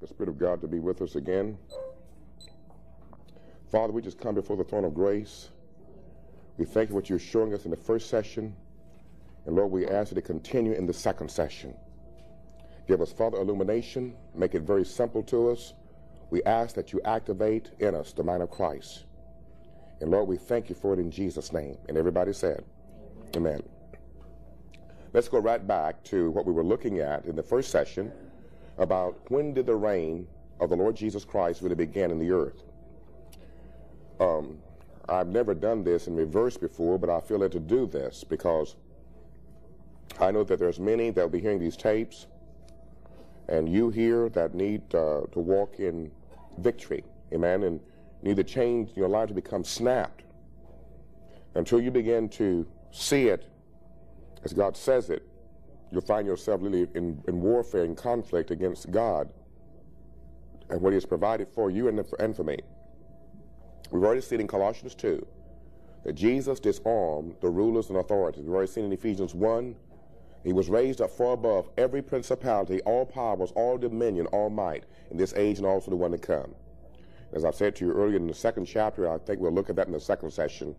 the Spirit of God to be with us again. Father, we just come before the throne of grace. We thank you for what you're showing us in the first session. And Lord, we ask you to continue in the second session. Give us further illumination, make it very simple to us. We ask that you activate in us the mind of Christ. And Lord, we thank you for it in Jesus' name. And everybody said, Amen. Let's go right back to what we were looking at in the first session about when did the reign of the Lord Jesus Christ really begin in the earth. Um, I've never done this in reverse before, but I feel led to do this because I know that there's many that will be hearing these tapes, and you here that need uh, to walk in victory, amen, and need to change your life to become snapped until you begin to see it as God says it you'll find yourself really in, in warfare and conflict against God and what He has provided for you and for, and for me. We've already seen in Colossians 2 that Jesus disarmed the rulers and authorities. We've already seen in Ephesians 1 he was raised up far above every principality, all powers, all dominion, all might in this age and also the one to come. As I said to you earlier in the second chapter, I think we'll look at that in the second session,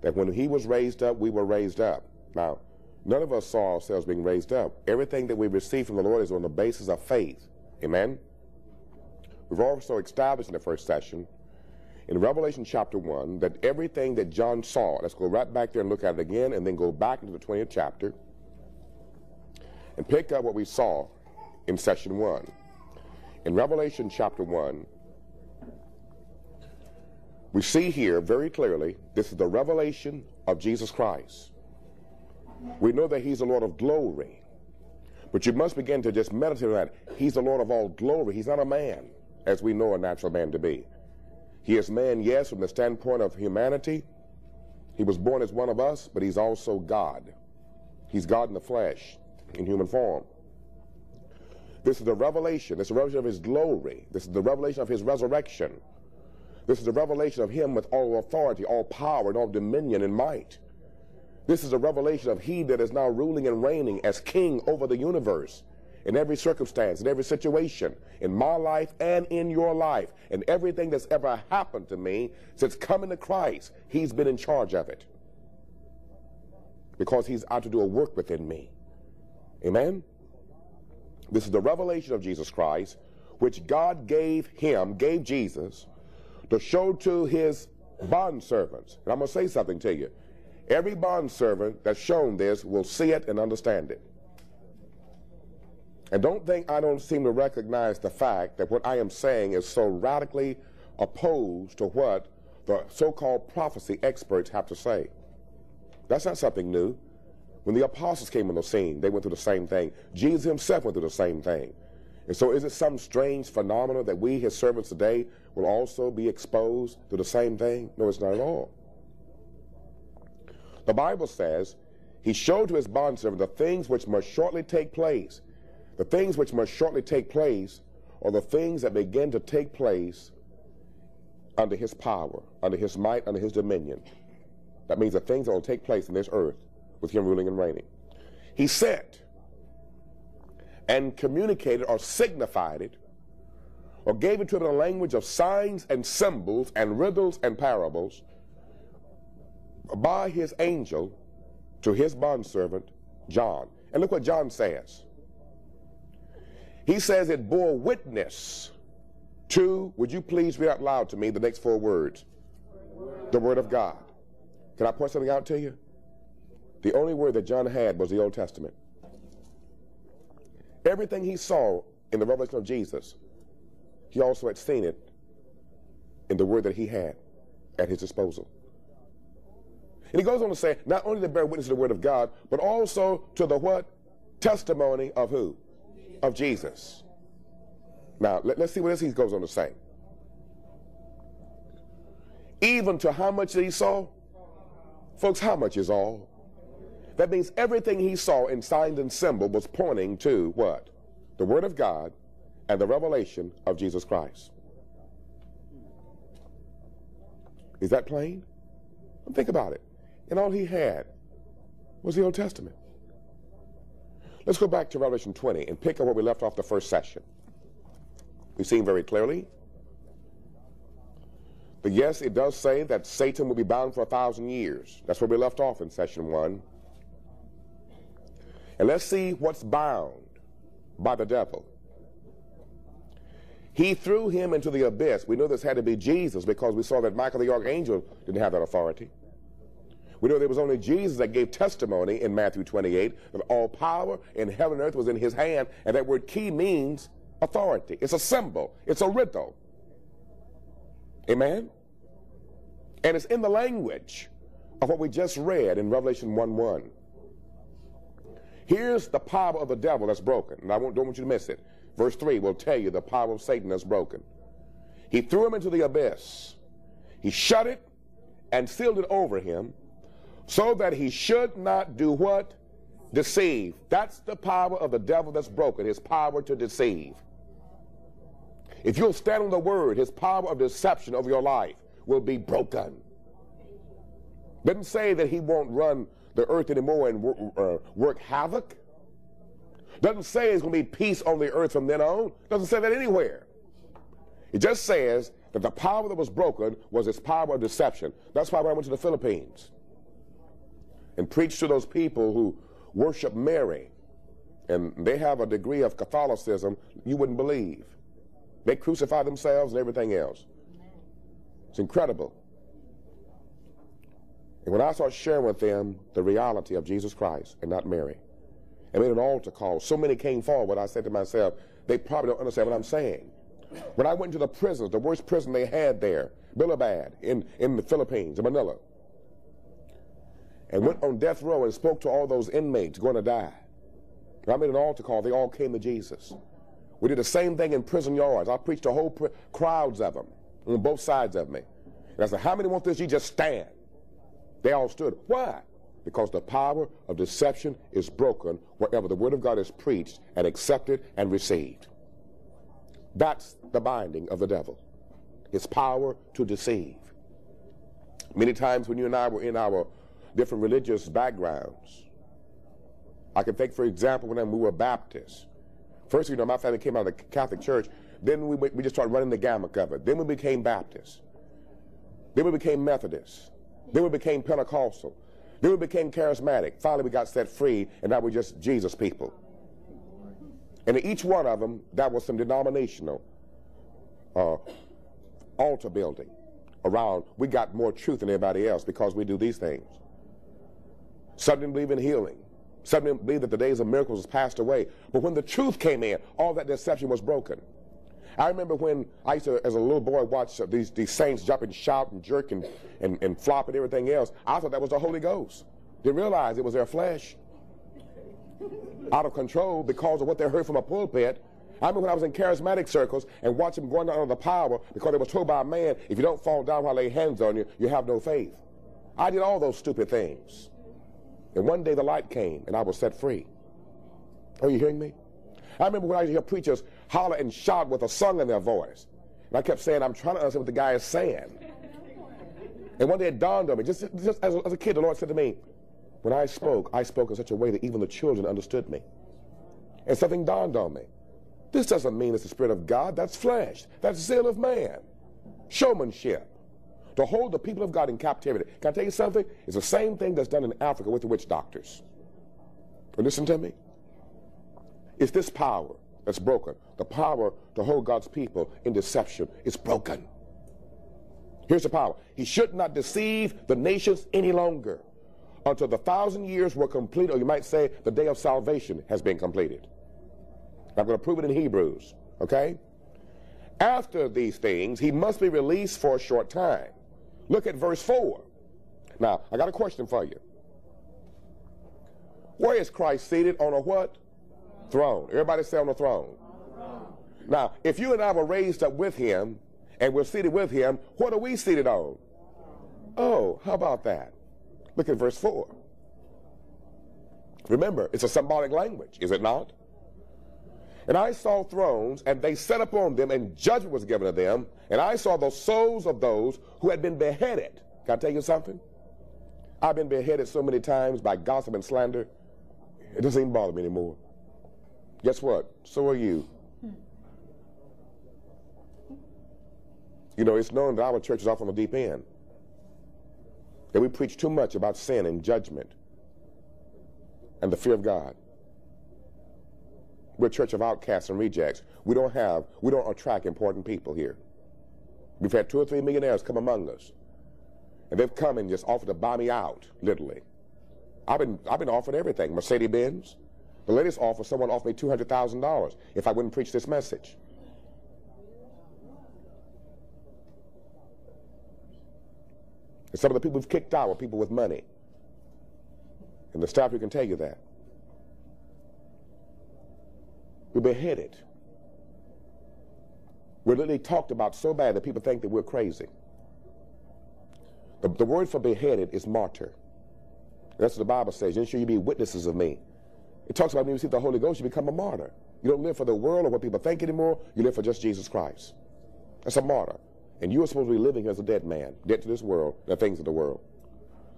that when he was raised up, we were raised up. Now, None of us saw ourselves being raised up. Everything that we receive from the Lord is on the basis of faith. Amen? We've also established in the first session, in Revelation chapter 1, that everything that John saw, let's go right back there and look at it again, and then go back into the 20th chapter and pick up what we saw in session 1. In Revelation chapter 1, we see here very clearly this is the revelation of Jesus Christ. We know that he's the Lord of glory. But you must begin to just meditate on that. He's the Lord of all glory. He's not a man, as we know a natural man to be. He is man, yes, from the standpoint of humanity. He was born as one of us, but he's also God. He's God in the flesh, in human form. This is the revelation. This is the revelation of his glory. This is the revelation of his resurrection. This is the revelation of him with all authority, all power, and all dominion and might. This is a revelation of he that is now ruling and reigning as king over the universe in every circumstance, in every situation, in my life and in your life, and everything that's ever happened to me since coming to Christ, he's been in charge of it. Because he's out to do a work within me. Amen? This is the revelation of Jesus Christ, which God gave him, gave Jesus, to show to his bondservants. And I'm going to say something to you. Every bondservant that's shown this will see it and understand it. And don't think I don't seem to recognize the fact that what I am saying is so radically opposed to what the so called prophecy experts have to say. That's not something new. When the apostles came on the scene, they went through the same thing. Jesus himself went through the same thing. And so, is it some strange phenomenon that we, his servants today, will also be exposed to the same thing? No, it's not at all. The Bible says, He showed to his bondservant the things which must shortly take place. The things which must shortly take place are the things that begin to take place under his power, under his might, under his dominion. That means the things that will take place in this earth with him ruling and reigning. He sent and communicated or signified it or gave it to them in the language of signs and symbols and riddles and parables by his angel to his bondservant John. And look what John says. He says it bore witness to, would you please read out loud to me the next four words? The Word of God. Can I point something out to you? The only word that John had was the Old Testament. Everything he saw in the revelation of Jesus, he also had seen it in the word that he had at his disposal. And he goes on to say, not only to bear witness to the word of God, but also to the what? Testimony of who? Of Jesus. Now, let, us see what else he goes on to say. Even to how much he saw? Folks, how much is all? That means everything he saw in signs and symbol was pointing to what? The Word of God and the revelation of Jesus Christ. Is that plain? Think about it and all he had was the Old Testament. Let's go back to Revelation 20 and pick up where we left off the first session. We've seen very clearly. But yes, it does say that Satan will be bound for a thousand years. That's where we left off in session one. And let's see what's bound by the devil. He threw him into the abyss. We know this had to be Jesus because we saw that Michael the archangel didn't have that authority. We know there was only Jesus that gave testimony in Matthew 28 that all power in heaven and earth was in his hand, and that word key means authority. It's a symbol, it's a riddle. Amen? And it's in the language of what we just read in Revelation 1 1. Here's the power of the devil that's broken, and I don't want you to miss it. Verse 3 will tell you the power of Satan that's broken. He threw him into the abyss, he shut it and sealed it over him so that he should not do what? Deceive. That's the power of the devil that's broken, his power to deceive. If you'll stand on the word, his power of deception over your life will be broken. Doesn't say that he won't run the earth anymore and uh, work havoc. Doesn't say it's going to be peace on the earth from then on. Doesn't say that anywhere. It just says that the power that was broken was his power of deception. That's why when I went to the Philippines and preach to those people who worship Mary, and they have a degree of Catholicism you wouldn't believe. They crucify themselves and everything else. It's incredible. And when I started sharing with them the reality of Jesus Christ and not Mary, I made an altar call. So many came forward. I said to myself, they probably don't understand what I'm saying. When I went to the prisons, the worst prison they had there, Bilibid, in, in the Philippines, in Manila, and went on death row and spoke to all those inmates going to die. I made an altar call. They all came to Jesus. We did the same thing in prison yards. I preached to whole pr- crowds of them on both sides of me. And I said, How many want this? You just stand. They all stood. Why? Because the power of deception is broken wherever the Word of God is preached and accepted and received. That's the binding of the devil, his power to deceive. Many times when you and I were in our different religious backgrounds, I can think, for example, when we were Baptists. First, you know, my family came out of the Catholic Church. Then we, we just started running the gamut of it. Then we became Baptists. Then we became Methodists. Then we became Pentecostal. Then we became charismatic. Finally, we got set free, and now we're just Jesus people. And each one of them, that was some denominational uh, altar building around. We got more truth than everybody else because we do these things. Some didn't believe in healing. Some didn't believe that the days of miracles has passed away. But when the truth came in, all that deception was broken. I remember when I used to, as a little boy, watch uh, these, these saints jump and shout and jerk and, and, and flop and everything else. I thought that was the Holy Ghost. Didn't realize it was their flesh. Out of control because of what they heard from a pulpit. I remember when I was in charismatic circles and watching them going down under the power because they were told by a man, if you don't fall down while I lay hands on you, you have no faith. I did all those stupid things. And one day the light came and I was set free. Are you hearing me? I remember when I used to hear preachers holler and shout with a song in their voice. And I kept saying, I'm trying to understand what the guy is saying. And one day it dawned on me, just, just as, a, as a kid, the Lord said to me, when I spoke, I spoke in such a way that even the children understood me. And something dawned on me. This doesn't mean it's the Spirit of God. That's flesh. That's zeal of man. Showmanship. To hold the people of God in captivity. Can I tell you something? It's the same thing that's done in Africa with the witch doctors. But listen to me. It's this power that's broken. The power to hold God's people in deception is broken. Here's the power. He should not deceive the nations any longer until the thousand years were complete, or you might say the day of salvation has been completed. I'm going to prove it in Hebrews, okay? After these things, he must be released for a short time. Look at verse 4. Now, I got a question for you. Where is Christ seated on a what? Throne. Everybody say on the throne. Now, if you and I were raised up with him and we're seated with him, what are we seated on? Oh, how about that? Look at verse 4. Remember, it's a symbolic language, is it not? And I saw thrones, and they sat upon them, and judgment was given to them. And I saw the souls of those who had been beheaded. Can I tell you something? I've been beheaded so many times by gossip and slander, it doesn't even bother me anymore. Guess what? So are you. You know, it's known that our church is off on the deep end. That we preach too much about sin and judgment and the fear of God. We're a church of outcasts and rejects. We don't have, we don't attract important people here. We've had two or three millionaires come among us. And they've come and just offered to buy me out, literally. I've been, I've been offered everything. Mercedes Benz. The latest offer, someone offered me $200,000 if I wouldn't preach this message. And some of the people we've kicked out were people with money. And the staff here can tell you that. We're beheaded. We're literally talked about so bad that people think that we're crazy. The, the word for beheaded is martyr. That's what the Bible says. Ensure you be witnesses of me. It talks about when you receive the Holy Ghost, you become a martyr. You don't live for the world or what people think anymore. You live for just Jesus Christ. That's a martyr. And you are supposed to be living as a dead man, dead to this world, the things of the world.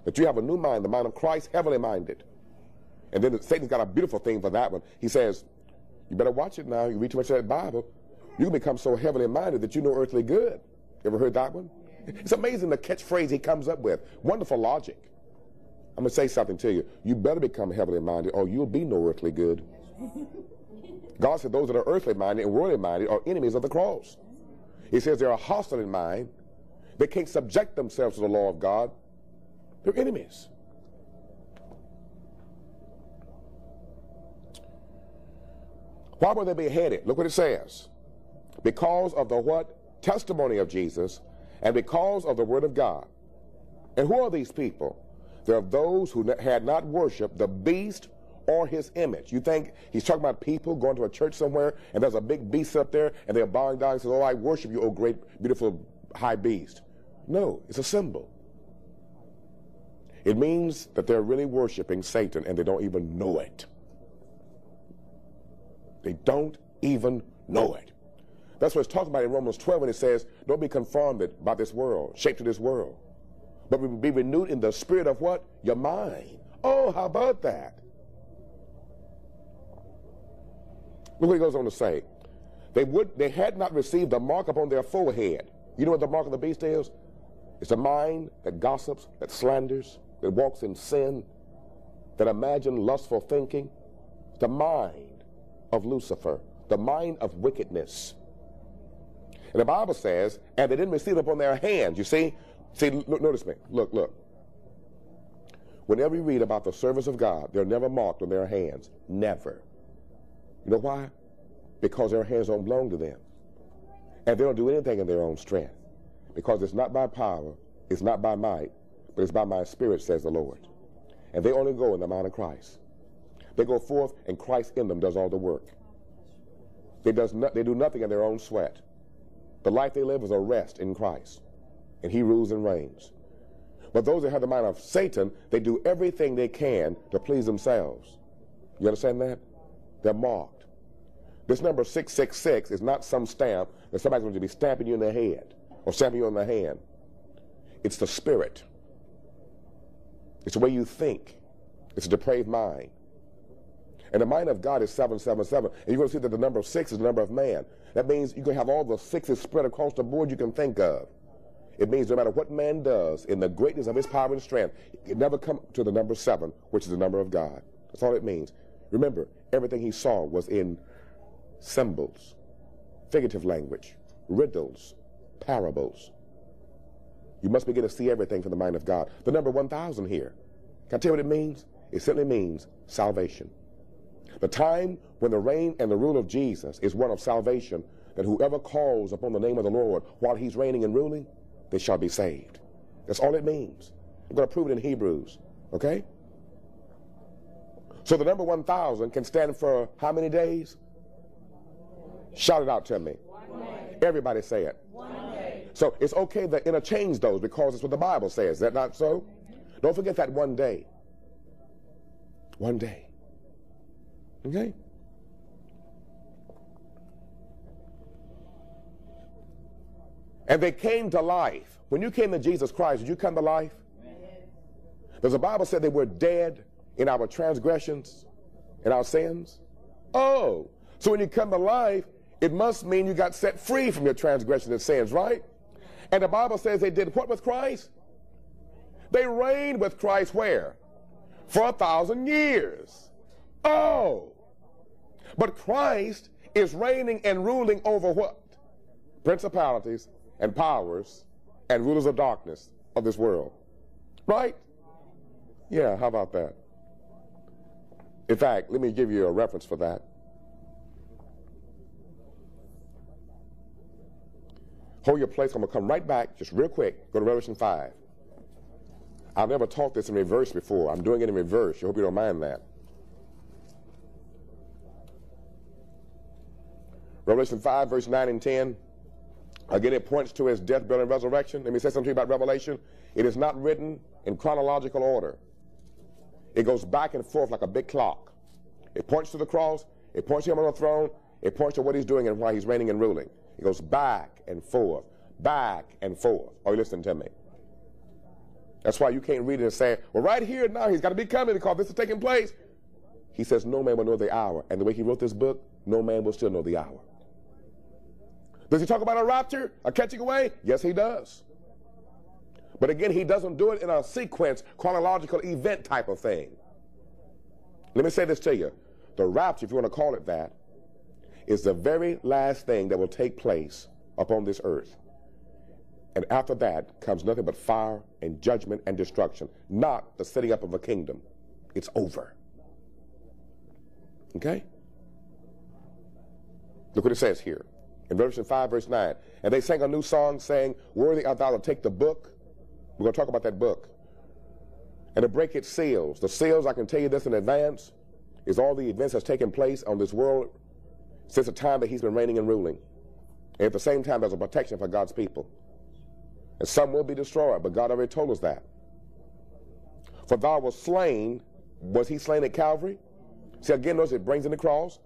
That you have a new mind, the mind of Christ, heavenly minded. And then Satan's got a beautiful thing for that one. He says, you better watch it now. You read too much of that Bible. You can become so heavenly minded that you know earthly good. Ever heard that one? It's amazing the catchphrase he comes up with. Wonderful logic. I'm going to say something to you. You better become heavenly minded or you'll be no earthly good. God said those that are earthly minded and worldly minded are enemies of the cross. He says they are hostile in mind. They can't subject themselves to the law of God. They're enemies. Why were they beheaded? Look what it says. Because of the what? Testimony of Jesus and because of the word of God. And who are these people? They're those who had not worshiped the beast or his image. You think he's talking about people going to a church somewhere and there's a big beast up there and they're bowing down and says, Oh, I worship you, oh great, beautiful high beast. No, it's a symbol. It means that they're really worshiping Satan and they don't even know it. They don't even know it. That's what it's talking about in Romans 12 when it says, Don't be conformed by this world, shaped to this world, but be renewed in the spirit of what? Your mind. Oh, how about that? Look what he goes on to say. They would they had not received the mark upon their forehead. You know what the mark of the beast is? It's a mind that gossips, that slanders, that walks in sin, that imagine lustful thinking. The mind of Lucifer, the mind of wickedness. And the Bible says, and they didn't receive it upon their hands. You see? See, look, notice me. Look, look. Whenever you read about the service of God, they're never marked on their hands. Never. You know why? Because their hands don't belong to them. And they don't do anything in their own strength. Because it's not by power, it's not by might, but it's by my spirit, says the Lord. And they only go in the mind of Christ. They go forth, and Christ in them does all the work. They, does not, they do nothing in their own sweat. The life they live is a rest in Christ, and He rules and reigns. But those that have the mind of Satan, they do everything they can to please themselves. You understand that? They're marked. This number 666 is not some stamp that somebody's going to be stamping you in the head or stamping you on the hand. It's the spirit. It's the way you think. It's a depraved mind. And the mind of God is 777. And you're going to see that the number of six is the number of man. That means you can have all the sixes spread across the board you can think of. It means no matter what man does in the greatness of his power and strength, it never come to the number seven, which is the number of God. That's all it means. Remember, everything he saw was in symbols, figurative language, riddles, parables. You must begin to see everything from the mind of God. The number 1,000 here, can I tell you what it means? It simply means salvation. The time when the reign and the rule of Jesus is one of salvation, that whoever calls upon the name of the Lord while he's reigning and ruling, they shall be saved. That's all it means. I'm going to prove it in Hebrews, okay? So the number 1,000 can stand for how many days? Shout it out to me. Everybody say it. So it's okay to interchange those because it's what the Bible says. Is that not so? Don't forget that one day. One day. Okay? And they came to life. When you came to Jesus Christ, did you come to life? Does the Bible say they were dead in our transgressions and our sins? Oh, so when you come to life, it must mean you got set free from your transgressions and sins, right? And the Bible says they did what with Christ? They reigned with Christ where? For a thousand years. Oh. But Christ is reigning and ruling over what? Principalities and powers and rulers of darkness of this world. Right? Yeah, how about that? In fact, let me give you a reference for that. Hold your place. I'm going to come right back just real quick. Go to Revelation 5. I've never taught this in reverse before. I'm doing it in reverse. I hope you don't mind that. Revelation 5, verse 9 and 10. Again, it points to his death, burial, and resurrection. Let me say something to you about Revelation. It is not written in chronological order. It goes back and forth like a big clock. It points to the cross. It points to him on the throne. It points to what he's doing and why he's reigning and ruling. It goes back and forth, back and forth. Are you listening to me? That's why you can't read it and say, well, right here now, he's got to be coming because this is taking place. He says, no man will know the hour. And the way he wrote this book, no man will still know the hour. Does he talk about a rapture, a catching away? Yes, he does. But again, he doesn't do it in a sequence, chronological event type of thing. Let me say this to you. The rapture, if you want to call it that, is the very last thing that will take place upon this earth. And after that comes nothing but fire and judgment and destruction, not the setting up of a kingdom. It's over. Okay? Look what it says here in Revelation 5, verse 9. And they sang a new song saying, Worthy art thou to take the book. We're going to talk about that book. And to break its seals. The seals, I can tell you this in advance, is all the events that's taken place on this world since the time that he's been reigning and ruling. And at the same time, there's a protection for God's people. And some will be destroyed, but God already told us that. For thou was slain, was he slain at Calvary? See, again, notice it brings in the cross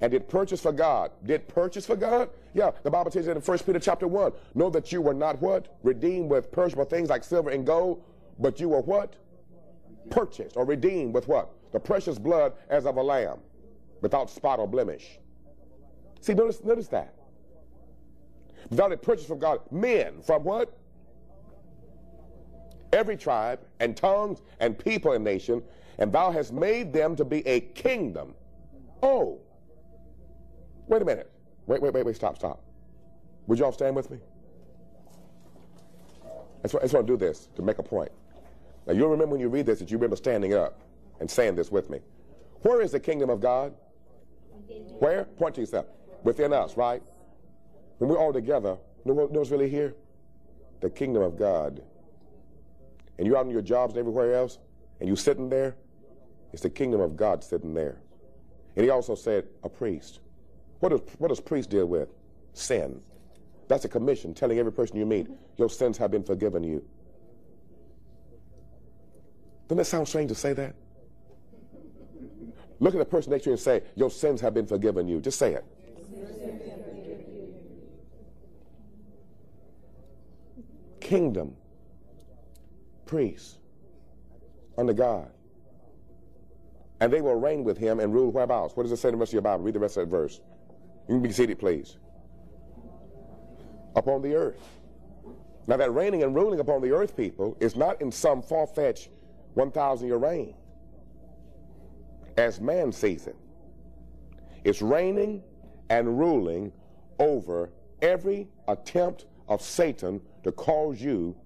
and did purchase for God. Did purchase for God? Yeah, the Bible you in 1 Peter chapter 1. Know that you were not what? Redeemed with perishable things like silver and gold, but you were what? Purchased or redeemed with what? The precious blood as of a lamb, without spot or blemish. See, notice, notice that. Without a purchase from God, men from what? Every tribe and tongues and people and nation, and thou hast made them to be a kingdom. Oh, Wait a minute. Wait, wait, wait, wait, stop, stop. Would you all stand with me? I just, want to do this to make a point. Now, you'll remember when you read this that you remember standing up and saying this with me. Where is the kingdom of God? Where? Point to yourself. Within us, right? When we're all together, know what's really here? The kingdom of God. And you're out on your jobs and everywhere else, and you're sitting there, it's the kingdom of God sitting there. And he also said, a priest. What does, what does priest deal with? Sin. That's a commission telling every person you meet, your sins have been forgiven you. Doesn't that sound strange to say that? Look at the person next to you and say, Your sins have been forgiven you. Just say it. Kingdom, priest, under God. And they will reign with him and rule whereabouts. What does it say in the rest of your Bible? Read the rest of that verse. You can be seated, please. Upon the earth. Now, that reigning and ruling upon the earth, people, is not in some far fetched 1,000 year reign, as man sees it. It's reigning and ruling over every attempt of Satan to cause you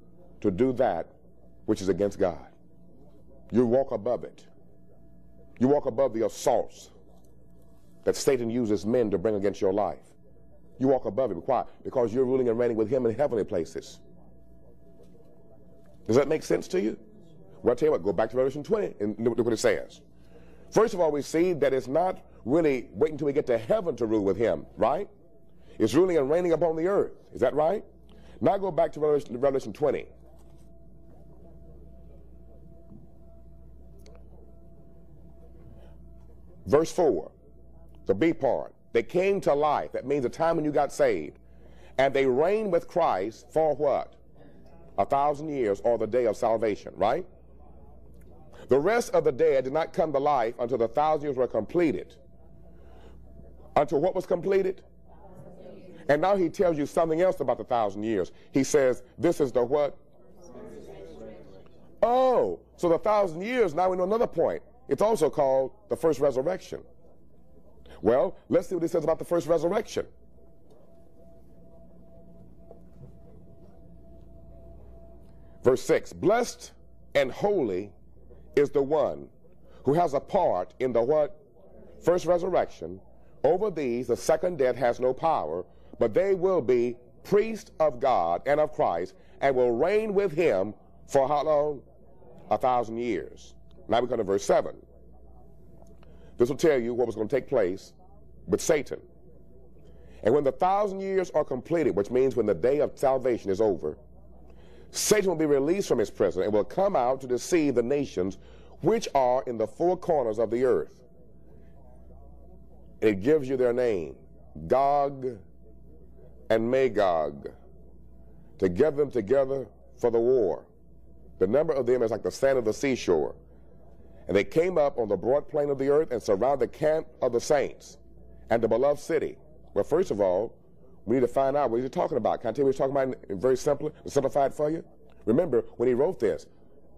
to do that which is against God. You walk above it. You walk above the assaults that Satan uses men to bring against your life. You walk above him. Why? Because you're ruling and reigning with him in heavenly places. Does that make sense to you? Well, I'll tell you what, go back to Revelation 20 and look what it says. First of all, we see that it's not really waiting until we get to heaven to rule with him, right? It's ruling and reigning upon the earth. Is that right? Now go back to Revelation, Revelation 20. Verse 4 the B part. They came to life. That means the time when you got saved. And they reigned with Christ for what? A thousand years or the day of salvation, right? The rest of the dead did not come to life until the thousand years were completed. Until what was completed? And now he tells you something else about the thousand years. He says, This is the what? Oh, so the thousand years, now we know another point. It's also called the first resurrection. Well, let's see what he says about the first resurrection. Verse 6 Blessed and holy is the one who has a part in the what? First resurrection. Over these, the second death has no power, but they will be priests of God and of Christ and will reign with him for how long? A thousand years. Now we come to verse 7. This will tell you what was going to take place with Satan. And when the thousand years are completed, which means when the day of salvation is over, Satan will be released from his prison and will come out to deceive the nations which are in the four corners of the earth. It gives you their name Gog and Magog, to get them together for the war. The number of them is like the sand of the seashore. And they came up on the broad plain of the earth and surrounded the camp of the saints and the beloved city. Well, first of all, we need to find out what he's talking about. Can I tell you what he's talking about in, very simply, simplified for you? Remember, when he wrote this,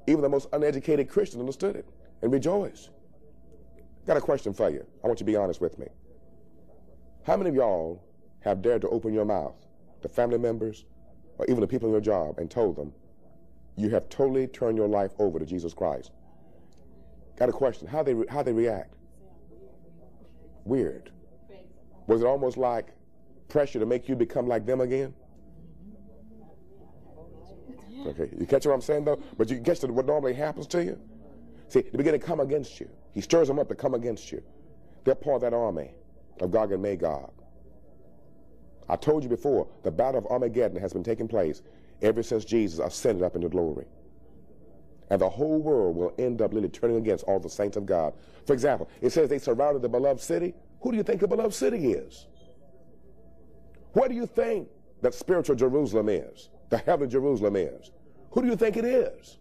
even the most uneducated Christian understood it and rejoiced. Got a question for you. I want you to be honest with me. How many of y'all have dared to open your mouth to family members or even the people in your job and told them you have totally turned your life over to Jesus Christ? Got a question. How they how they react? Weird. Was it almost like pressure to make you become like them again? Okay, you catch what I'm saying though? But you catch what normally happens to you? See, they begin to come against you. He stirs them up to come against you. They're part of that army of Gog and Magog. I told you before, the battle of Armageddon has been taking place ever since Jesus ascended up into glory. And the whole world will end up literally turning against all the saints of God. For example, it says they surrounded the beloved city. Who do you think the beloved city is? What do you think that spiritual Jerusalem is? The heavenly Jerusalem is? Who do you think it is?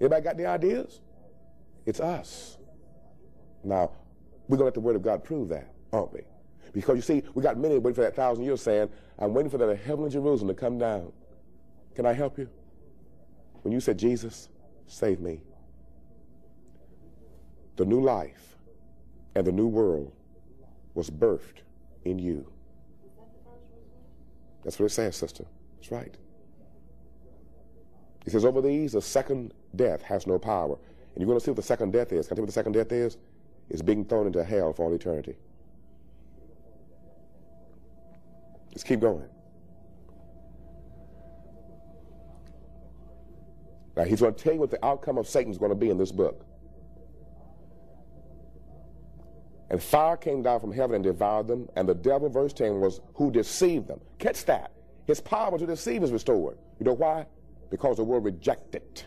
Anybody got any ideas? It's us. Now, we're going to let the Word of God prove that, aren't we? Because you see, we got many waiting for that thousand years saying, I'm waiting for that heavenly Jerusalem to come down. Can I help you? When you said, Jesus, save me, the new life and the new world was birthed in you. That's what it says, sister. That's right. He says, over these, the second death has no power. And you're going to see what the second death is. Can I tell you what the second death is? It's being thrown into hell for all eternity. Let's keep going. Now, he's going to tell you what the outcome of Satan is going to be in this book. And fire came down from heaven and devoured them. And the devil, verse 10, was who deceived them. Catch that. His power to deceive is restored. You know why? Because the world rejected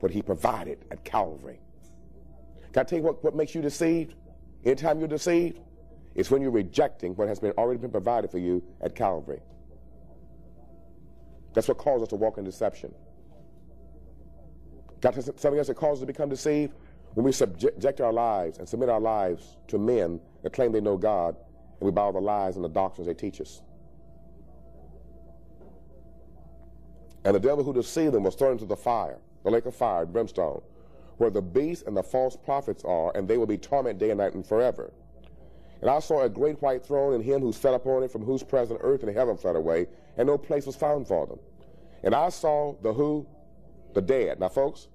what he provided at Calvary. Can I tell you what, what makes you deceived? Anytime you're deceived, it's when you're rejecting what has been already been provided for you at Calvary. That's what causes us to walk in deception. Got something else that causes us to become deceived? When we subject our lives and submit our lives to men that claim they know God, and we bow the lies and the doctrines they teach us. And the devil who deceived them was thrown into the fire, the lake of fire, brimstone, where the beast and the false prophets are, and they will be tormented day and night and forever. And I saw a great white throne and him who sat upon it, from whose presence earth and heaven fled away, and no place was found for them. And I saw the who? The dead. Now, folks,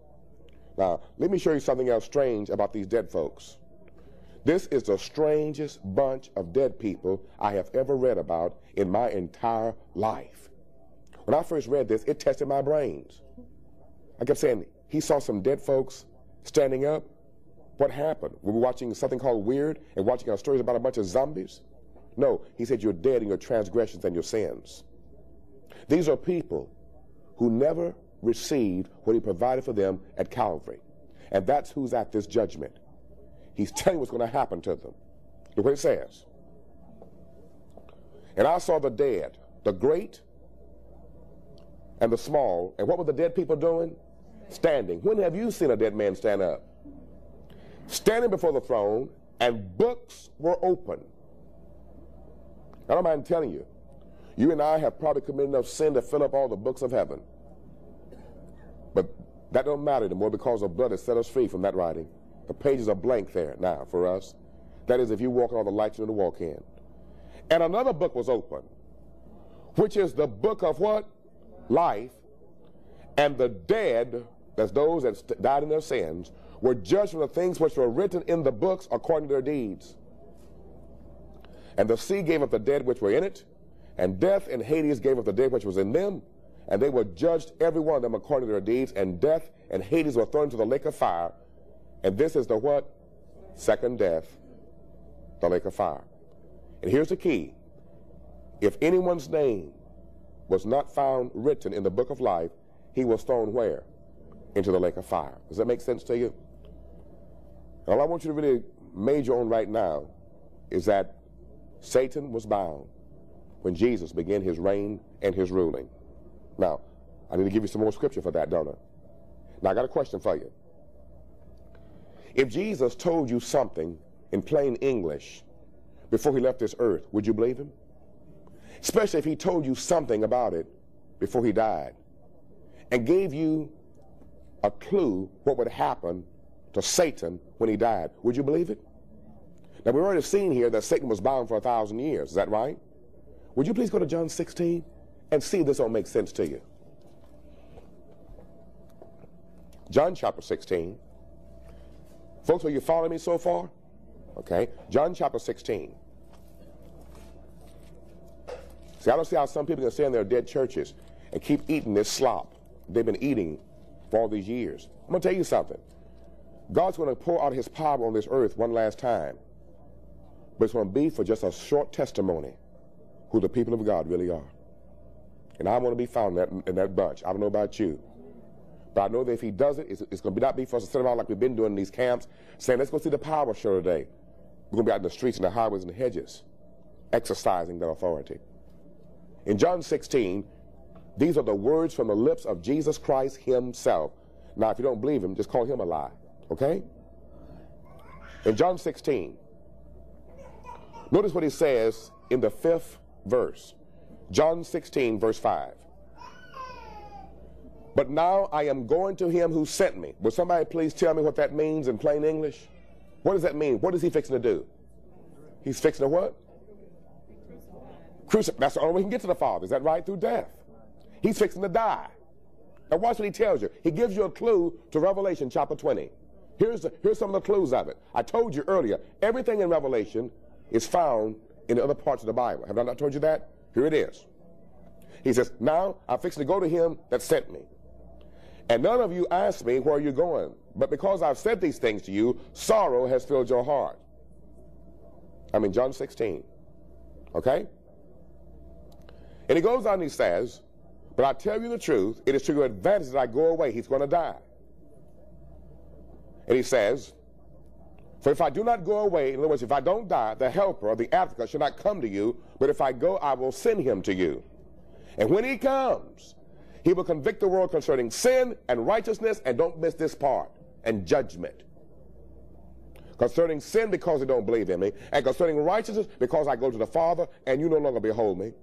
now, let me show you something else strange about these dead folks. This is the strangest bunch of dead people I have ever read about in my entire life. When I first read this, it tested my brains. I kept saying, he saw some dead folks standing up. What happened? Were we watching something called Weird and watching our stories about a bunch of zombies? No, he said, you're dead in your transgressions and your sins. These are people who never received what he provided for them at Calvary. And that's who's at this judgment. He's telling what's going to happen to them. Look what it says. And I saw the dead, the great and the small. And what were the dead people doing? Standing. When have you seen a dead man stand up? Standing before the throne, and books were open. I don't mind telling you, You and I have probably committed enough sin to fill up all the books of heaven. But that don't matter anymore because the blood has set us free from that writing. The pages are blank there now for us. That is, if you walk in all the lights you need to walk in. And another book was opened, which is the book of what? Life. And the dead, that's those that died in their sins, were judged for the things which were written in the books according to their deeds. And the sea gave up the dead which were in it, and death and Hades gave up the dead which was in them, and they were judged every one of them according to their deeds, and death and Hades were thrown into the lake of fire. And this is the what? Second death, the lake of fire. And here's the key. If anyone's name was not found written in the book of life, he was thrown where? Into the lake of fire. Does that make sense to you? All I want you to really major on right now is that Satan was bound when Jesus began his reign and his ruling. Now, I need to give you some more scripture for that, don't I? Now, I got a question for you. If Jesus told you something in plain English before he left this earth, would you believe him? Especially if he told you something about it before he died and gave you a clue what would happen to Satan when he died. Would you believe it? Now, we've already seen here that Satan was bound for a thousand years. Is that right? Would you please go to John 16 and see if this don't make sense to you? John chapter 16. Folks, are you following me so far? Okay. John chapter 16. See, I don't see how some people can stay in their dead churches and keep eating this slop they've been eating for all these years. I'm going to tell you something. God's going to pour out his power on this earth one last time. But it's going to be for just a short testimony who the people of God really are. And I want to be found in that, in that bunch. I don't know about you. But I know that if he does it, it's, it's going to be not be for us to sit around like we've been doing in these camps, saying, let's go see the power show today. We're going to be out in the streets and the highways and the hedges, exercising that authority. In John 16, these are the words from the lips of Jesus Christ himself. Now, if you don't believe him, just call him a lie. Okay? In John 16, notice what he says in the fifth verse. John 16, verse 5. But now I am going to him who sent me. Will somebody please tell me what that means in plain English? What does that mean? What is he fixing to do? He's fixing to what? Crucify. That's the only way he can get to the Father. Is that right? Through death. He's fixing to die. Now watch what he tells you. He gives you a clue to Revelation chapter 20. Here's, the, here's some of the clues of it. I told you earlier, everything in Revelation is found in the other parts of the Bible. Have I not told you that? Here it is. He says, Now I'm fixing to go to him that sent me. And none of you asked me, Where are you going? But because I've said these things to you, sorrow has filled your heart. I mean, John 16. Okay? And he goes on he says, But I tell you the truth, it is to your advantage that I go away. He's going to die. And he says, For if I do not go away, in other words, if I don't die, the helper or the advocate shall not come to you, but if I go, I will send him to you. And when he comes, he will convict the world concerning sin and righteousness, and don't miss this part, and judgment. Concerning sin, because they don't believe in me, and concerning righteousness, because I go to the Father, and you no longer behold me.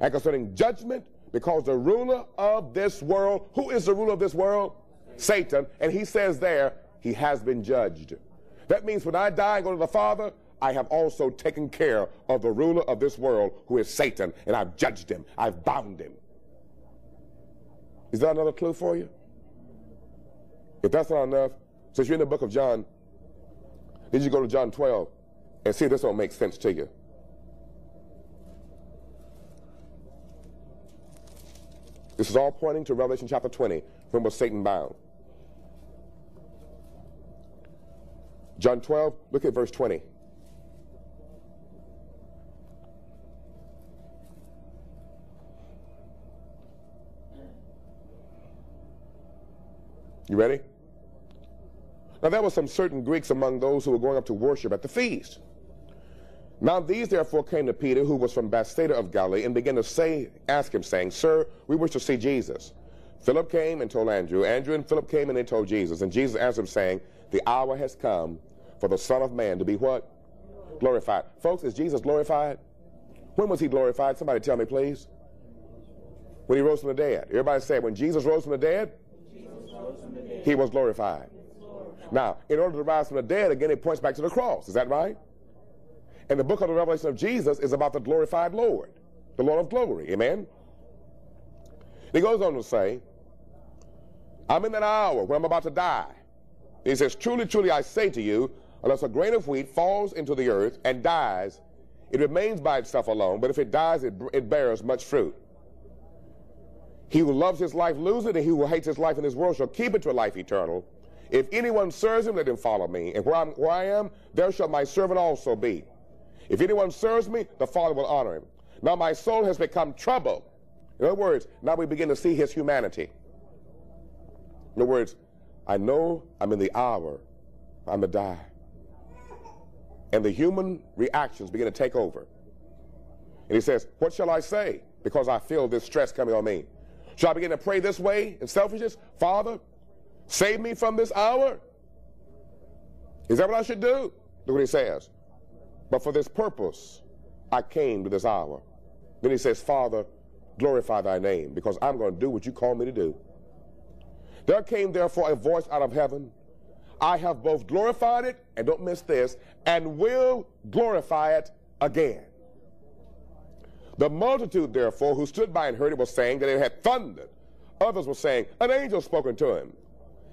And concerning judgment, because the ruler of this world, who is the ruler of this world? Satan. And he says there, he has been judged. That means when I die and go to the Father, I have also taken care of the ruler of this world, who is Satan, and I've judged him. I've bound him. Is that another clue for you? If that's not enough, since you're in the book of John, did you go to John 12 and see if this don't make sense to you? This is all pointing to Revelation chapter 20, when was Satan bound? John 12, look at verse 20. You ready? Now there were some certain Greeks among those who were going up to worship at the feast. Now these therefore came to Peter, who was from Bethsaida of Galilee, and began to say, ask him, saying, Sir, we wish to see Jesus. Philip came and told Andrew. Andrew and Philip came and they told Jesus. And Jesus answered him, saying, The hour has come for the Son of Man to be what? Glorified. Folks, is Jesus glorified? When was he glorified? Somebody tell me, please. When he rose from the dead. Everybody say, when Jesus rose from the dead, he was glorified. Now, in order to rise from the dead, again, it points back to the cross. Is that right? And the book of the Revelation of Jesus is about the glorified Lord, the Lord of glory. Amen? He goes on to say, I'm in that hour when I'm about to die. He says, Truly, truly, I say to you, unless a grain of wheat falls into the earth and dies, it remains by itself alone, but if it dies, it, it bears much fruit. He who loves his life loses it, and he who hates his life in this world shall keep it to a life eternal. If anyone serves him, let him follow me. And where, I'm, where I am, there shall my servant also be. If anyone serves me, the Father will honor him. Now my soul has become troubled. In other words, now we begin to see his humanity. In other words, I know I'm in the hour I'm to die. And the human reactions begin to take over. And he says, What shall I say? Because I feel this stress coming on me. Shall I begin to pray this way in selfishness? Father, save me from this hour? Is that what I should do? Look what he says. But for this purpose, I came to this hour. Then he says, Father, glorify thy name, because I'm going to do what you call me to do. There came therefore a voice out of heaven. I have both glorified it, and don't miss this, and will glorify it again. The multitude, therefore, who stood by and heard it was saying that it had thundered. Others were saying, An angel spoken to him.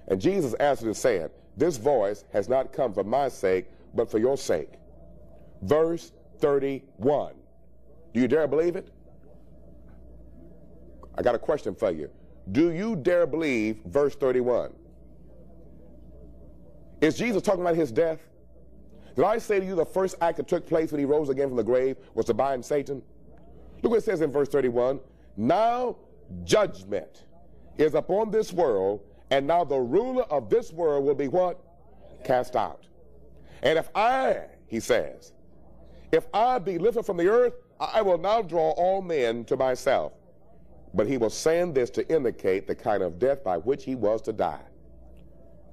And Jesus answered and said, This voice has not come for my sake, but for your sake. Verse 31. Do you dare believe it? I got a question for you. Do you dare believe verse 31? Is Jesus talking about his death? Did I say to you the first act that took place when he rose again from the grave was to bind Satan? Look what it says in verse 31. Now judgment is upon this world, and now the ruler of this world will be what? Cast out. And if I, he says, if I be lifted from the earth, I will now draw all men to myself. But he was saying this to indicate the kind of death by which he was to die.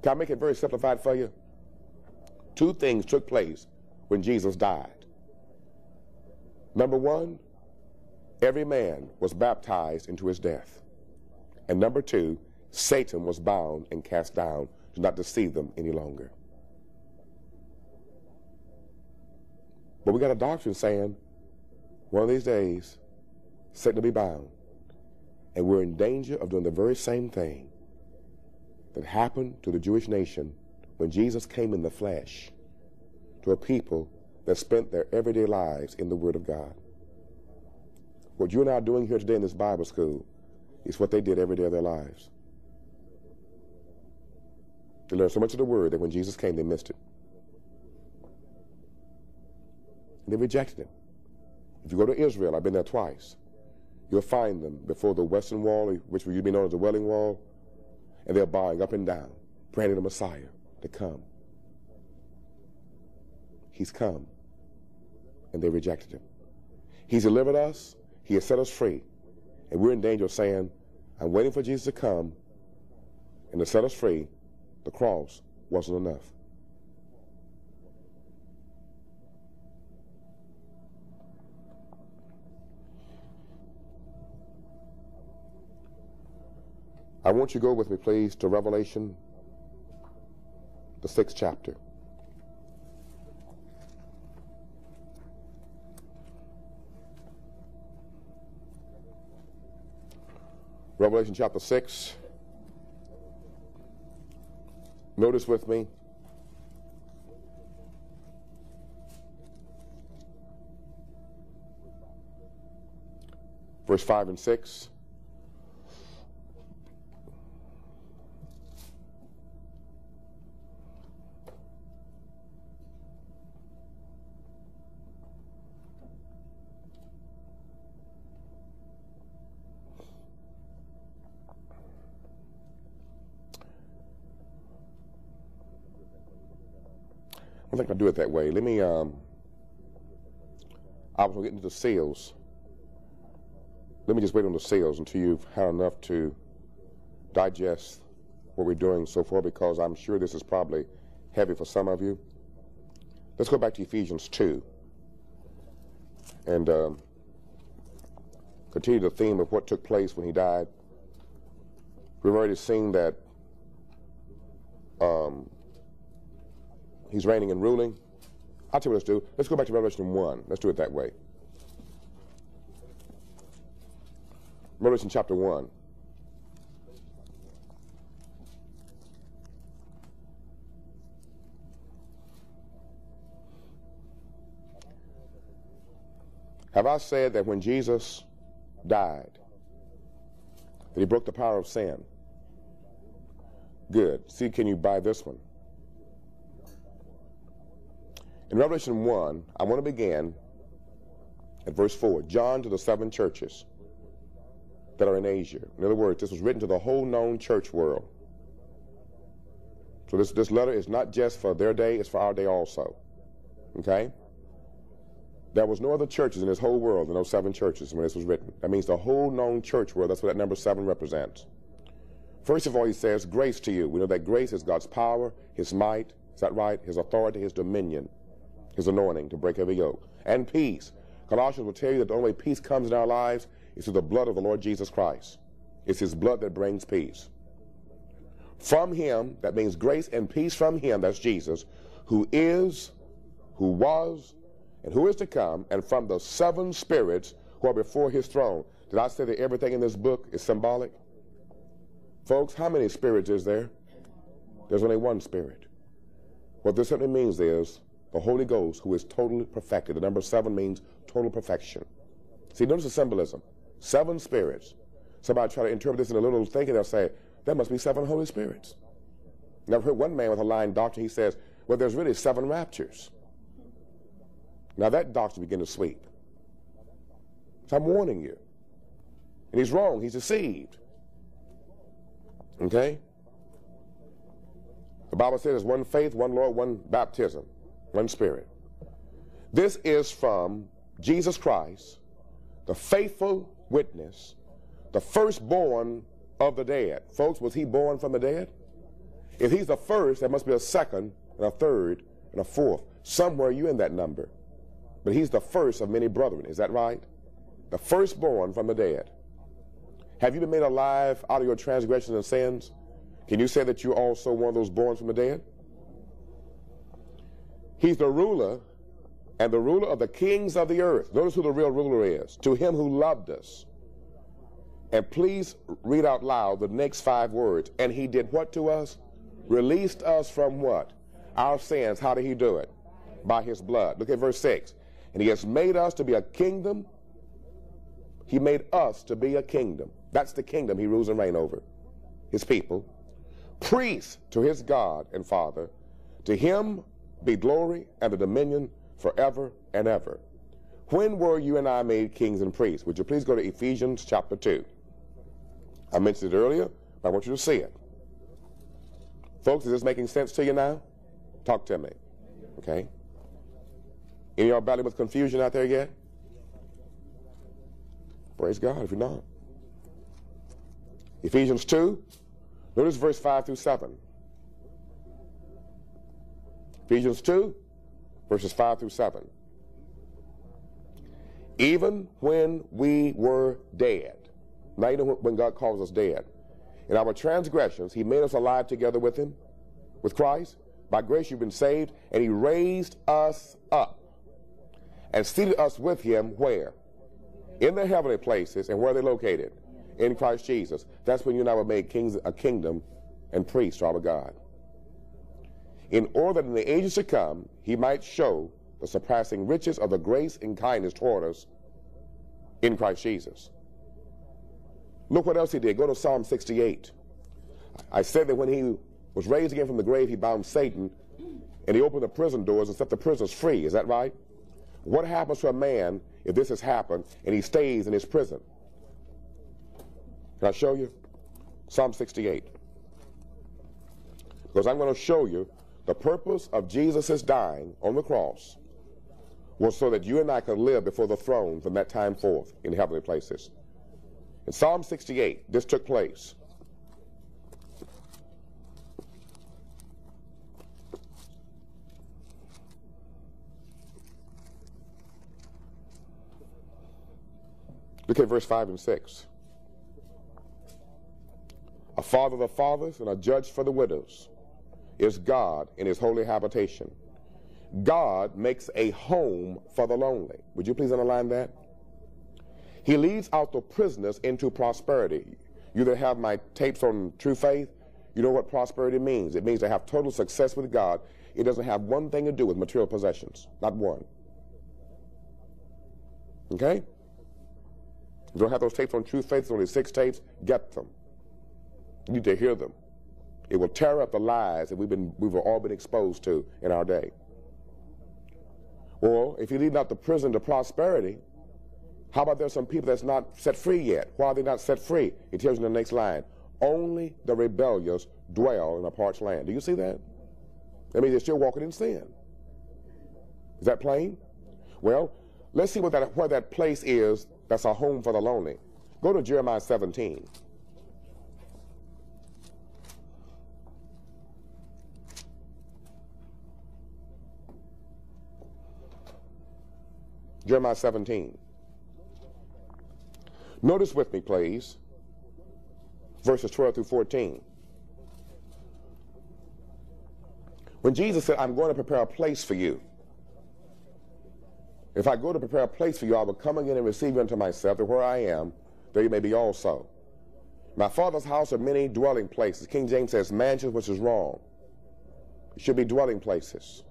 Can I make it very simplified for you? Two things took place when Jesus died. Number one, every man was baptized into his death. And number two, Satan was bound and cast down to not deceive them any longer. But we got a doctrine saying one of these days, Satan will be bound. And we're in danger of doing the very same thing that happened to the Jewish nation when Jesus came in the flesh to a people that spent their everyday lives in the Word of God. What you and I are doing here today in this Bible school is what they did every day of their lives. They learned so much of the Word that when Jesus came, they missed it. They rejected Him. If you go to Israel, I've been there twice. You'll find them before the Western Wall, which would be known as the Wailing Wall, and they're bowing up and down, praying the Messiah to come. He's come, and they rejected him. He's delivered us, he has set us free, and we're in danger of saying, I'm waiting for Jesus to come and to set us free. The cross wasn't enough. I want you to go with me, please, to Revelation, the sixth chapter. Revelation chapter 6. Notice with me. Verse 5 and 6. Do it that way. Let me, um, I was going to get into the seals. Let me just wait on the sales until you've had enough to digest what we're doing so far because I'm sure this is probably heavy for some of you. Let's go back to Ephesians 2. And um, continue the theme of what took place when he died. We've already seen that um, he's reigning and ruling. I'll tell you what let's do. Let's go back to Revelation 1. Let's do it that way. Revelation chapter 1. Have I said that when Jesus died, that he broke the power of sin? Good. See, can you buy this one? In Revelation 1, I want to begin at verse 4. John to the seven churches that are in Asia. In other words, this was written to the whole known church world. So this, this letter is not just for their day, it's for our day also. Okay? There was no other churches in this whole world than those seven churches when this was written. That means the whole known church world. That's what that number seven represents. First of all, he says, grace to you. We know that grace is God's power, his might, is that right? His authority, his dominion, his anointing to break every yoke. And peace. Colossians will tell you that the only way peace comes in our lives is through the blood of the Lord Jesus Christ. It's his blood that brings peace. From him, that means grace and peace from him, that's Jesus, who is, who was, and who is to come, and from the seven spirits who are before his throne. Did I say that everything in this book is symbolic? Folks, how many spirits is there? There's only one spirit. What this simply means is the Holy Ghost, who is totally perfected. The number seven means total perfection. See, notice the symbolism. Seven spirits. Somebody try to interpret this in a little thinking, they'll say, there must be seven Holy Spirits. I've heard one man with a lying doctrine, he says, well, there's really seven raptures. Now that doctor begin to sleep. So I'm warning you. And he's wrong. He's deceived. Okay? The Bible says there's one faith, one Lord, one baptism, one spirit. This is from Jesus Christ, the faithful witness, the firstborn of the dead. Folks, was he born from the dead? If he's the first, there must be a second and a third and a fourth. Somewhere you in that number. But he's the first of many brethren. Is that right? The firstborn from the dead. Have you been made alive out of your transgressions and sins? Can you say that you're also one of those born from the dead? He's the ruler and the ruler of the kings of the earth. Notice who the real ruler is. To him who loved us. And please read out loud the next five words. And he did what to us? Released us from what? Our sins. How did he do it? By his blood. Look at verse 6. And he has made us to be a kingdom. He made us to be a kingdom. That's the kingdom he rules and reigns over. His people. Priests to his God and Father. To him be glory and the dominion forever and ever. When were you and I made kings and priests? Would you please go to Ephesians chapter 2? I mentioned it earlier, but I want you to see it. Folks, is this making sense to you now? Talk to me. Okay? Any of y'all battling with confusion out there yet? Praise God if you're not. Ephesians 2, notice verse 5 through 7. Ephesians 2, verses 5 through 7. Even when we were dead, now you know when God calls us dead, in our transgressions, he made us alive together with him, with Christ. By grace you've been saved, and he raised us up and seated us with him where? In the heavenly places. And where are they located? In Christ Jesus. That's when you and I were made kings, a kingdom and priests to our God. In order that in the ages to come, he might show the surpassing riches of the grace and kindness toward us in Christ Jesus. Look what else he did. Go to Psalm 68. I said that when he was raised again from the grave, he bound Satan and he opened the prison doors and set the prisoners free. Is that right? What happens to a man if this has happened and he stays in his prison? Can I show you? Psalm 68. Because I'm going to show you the purpose of Jesus' dying on the cross was so that you and I could live before the throne from that time forth in heavenly places. In Psalm 68, this took place. Look at verse 5 and 6. A father of the fathers and a judge for the widows is God in his holy habitation. God makes a home for the lonely. Would you please underline that? He leads out the prisoners into prosperity. You that have my tapes on true faith, you know what prosperity means. It means to have total success with God. It doesn't have one thing to do with material possessions, not one. Okay? You don't have those tapes on true faith, it's only six tapes, get them. You need to hear them. It will tear up the lies that we've, been, we've all been exposed to in our day. Or if you lead out the prison to prosperity, how about there's some people that's not set free yet? Why are they not set free? It tells you in the next line. Only the rebellious dwell in a parched land. Do you see that? That means they're still walking in sin. Is that plain? Well, let's see what that, where that place is that's a home for the lonely. Go to Jeremiah 17. Jeremiah 17. Notice with me, please, verses 12 through 14. When Jesus said, I'm going to prepare a place for you. If I go to prepare a place for you, I will come again and receive you unto myself, that where I am, there you may be also. My father's house are many dwelling places. King James says mansions, which is wrong. It should be dwelling places.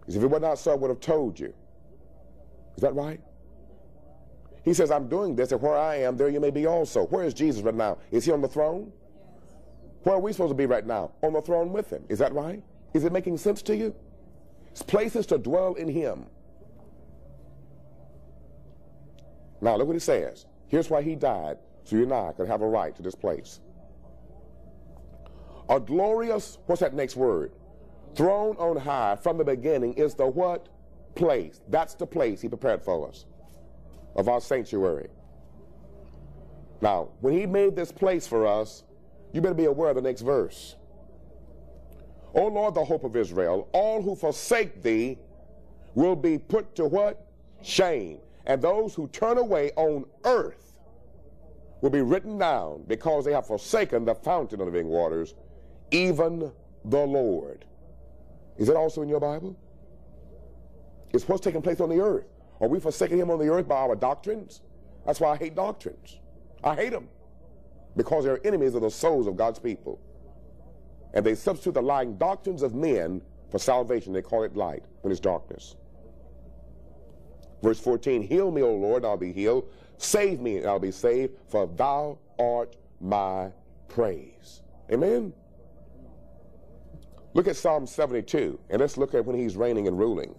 Because if it were not so, I would have told you. Is that right? He says, I'm doing this, and where I am, there you may be also. Where is Jesus right now? Is he on the throne? Where are we supposed to be right now? On the throne with him. Is that right? Is it making sense to you? It's places to dwell in him. Now, look what he says. Here's why he died, so you and I could have a right to this place. A glorious, what's that next word? Throne on high from the beginning is the what? Place. That's the place he prepared for us of our sanctuary. Now, when he made this place for us, you better be aware of the next verse. O Lord, the hope of Israel, all who forsake thee will be put to what? Shame. And those who turn away on earth will be written down because they have forsaken the fountain of living waters, even the Lord. Is it also in your Bible? It's what's taking place on the earth. Are we forsaking him on the earth by our doctrines? That's why I hate doctrines. I hate them because they're enemies of the souls of God's people. And they substitute the lying doctrines of men for salvation. They call it light when it's darkness. Verse 14, Heal me, O Lord, and I'll be healed. Save me, and I'll be saved, for thou art my praise. Amen? Look at Psalm 72, and let's look at when he's reigning and ruling.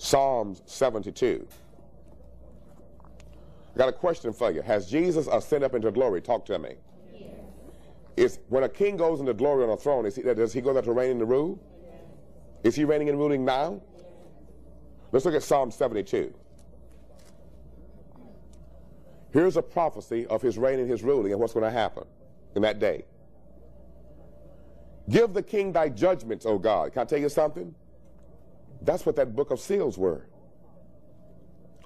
Psalms 72. I got a question for you. Has Jesus ascended up into glory? Talk to me. Yes. Is when a king goes into glory on a throne, is he, does he go there to reign and to rule? Yes. Is he reigning and ruling now? Yes. Let's look at Psalm 72. Here's a prophecy of his reign and his ruling and what's going to happen in that day. Give the king thy judgments, O God. Can I tell you something? That's what that book of seals were.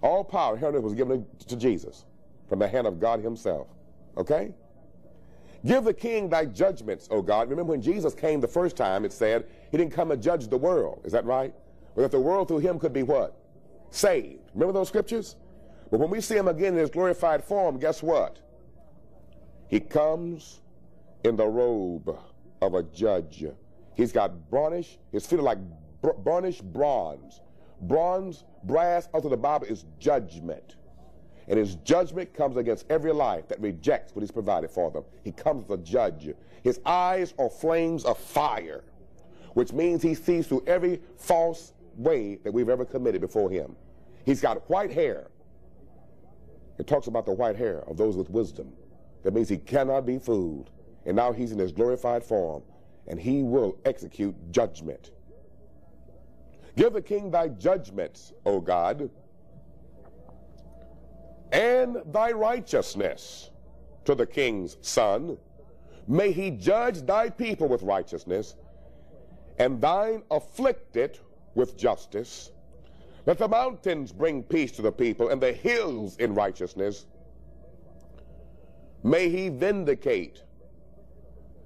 All power here was given to Jesus from the hand of God himself. Okay? Give the king thy judgments, O God. Remember when Jesus came the first time, it said he didn't come to judge the world. Is that right? But that the world through him could be what? Saved. Remember those scriptures? But when we see him again in his glorified form, guess what? He comes in the robe of a judge. He's got brownish, his feet are like burnished bronze. Bronze, brass, unto the Bible is judgment. And his judgment comes against every life that rejects what he's provided for them. He comes as a judge. His eyes are flames of fire, which means he sees through every false way that we've ever committed before him. He's got white hair. It talks about the white hair of those with wisdom. That means he cannot be fooled. And now he's in his glorified form, and he will execute judgment. Give the king thy judgments, O God, and thy righteousness to the king's son. May he judge thy people with righteousness, and thine afflicted with justice. Let the mountains bring peace to the people and the hills in righteousness. May he vindicate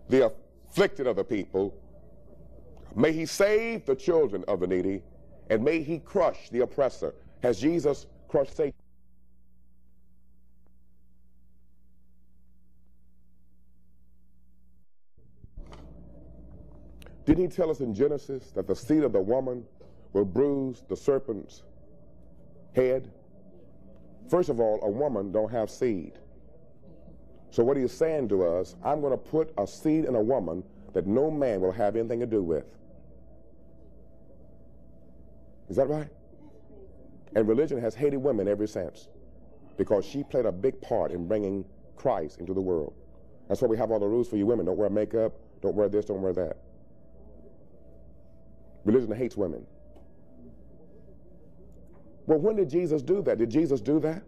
the afflicted of the people. May he save the children of the needy. And may he crush the oppressor. Has Jesus crushed Satan? Didn't he tell us in Genesis that the seed of the woman will bruise the serpent's head? First of all, a woman don't have seed. So what he's saying to us, I'm going to put a seed in a woman that no man will have anything to do with. Is that right? And religion has hated women ever since because she played a big part in bringing Christ into the world. That's why we have all the rules for you women. Don't wear makeup, don't wear this, don't wear that. Religion hates women. Well, when did Jesus do that? Did Jesus do that?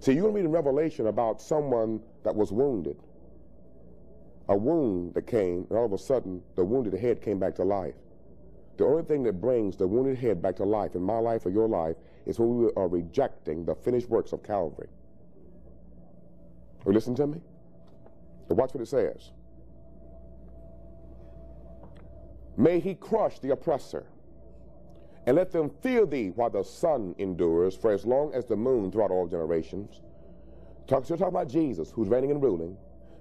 See, you're going to read in Revelation about someone that was wounded. A wound that came, and all of a sudden, the wounded head came back to life. The only thing that brings the wounded head back to life in my life or your life is when we are rejecting the finished works of Calvary. You listen to me? Watch what it says. May he crush the oppressor, and let them fear thee while the sun endures, for as long as the moon throughout all generations. Talk, still talking about Jesus, who's reigning and ruling.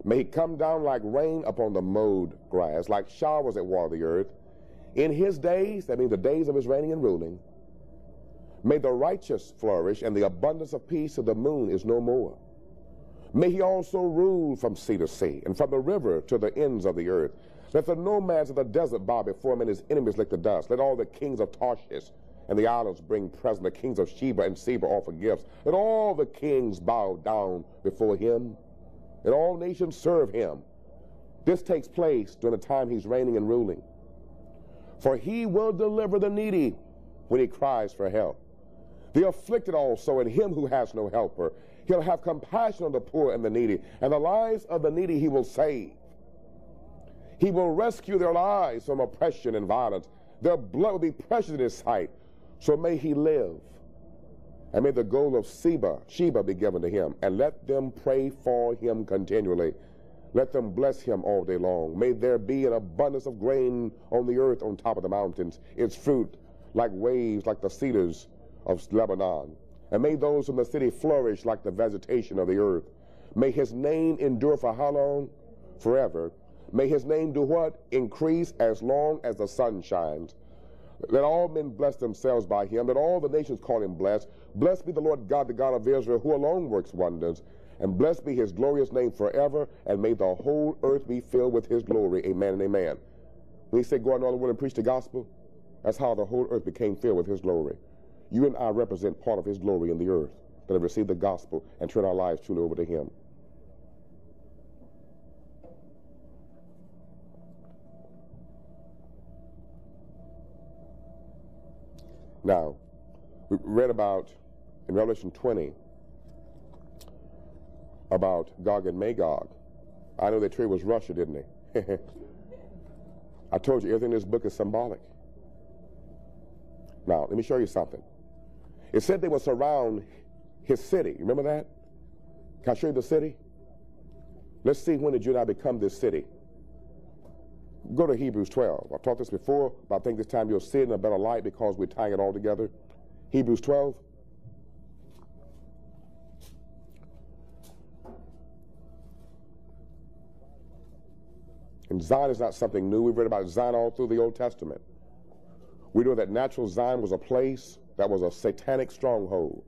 May he come down like rain upon the mowed grass, like showers that water the earth. In his days, that means the days of his reigning and ruling, may the righteous flourish, and the abundance of peace of the moon is no more. May he also rule from sea to sea, and from the river to the ends of the earth. Let the nomads of the desert bow before him, and his enemies lick the dust. Let all the kings of Tarshish and the islands bring presents. The kings of Sheba and Seba offer gifts. Let all the kings bow down before him, and all nations serve him. This takes place during the time he's reigning and ruling. For he will deliver the needy when he cries for help. The afflicted also, and him who has no helper. He'll have compassion on the poor and the needy, and the lives of the needy he will save. He will rescue their lives from oppression and violence. Their blood will be precious in his sight. So may he live. And may the goal of Sheba, Sheba be given to him. And let them pray for him continually. Let them bless him all day long. May there be an abundance of grain on the earth on top of the mountains, its fruit like waves, like the cedars of Lebanon. And may those in the city flourish like the vegetation of the earth. May his name endure for how long? Forever. May his name do what? Increase as long as the sun shines. Let all men bless themselves by him. Let all the nations call him blessed. Blessed be the Lord God, the God of Israel, who alone works wonders. And blessed be his glorious name forever. And may the whole earth be filled with his glory. Amen and amen. When he said, Go out all the world and preach the gospel, that's how the whole earth became filled with his glory. You and I represent part of his glory in the earth that have received the gospel and turn our lives truly over to him. Now, we read about in Revelation 20 about Gog and Magog. I know that tree was Russia, didn't they? I told you everything in this book is symbolic. Now, let me show you something. It said they would surround his city. Remember that? Can I show you the city? Let's see when did I become this city. Go to Hebrews 12. I've taught this before, but I think this time you'll see it in a better light because we're tying it all together. Hebrews 12. And Zion is not something new. We've read about Zion all through the Old Testament. We know that natural Zion was a place that was a satanic stronghold.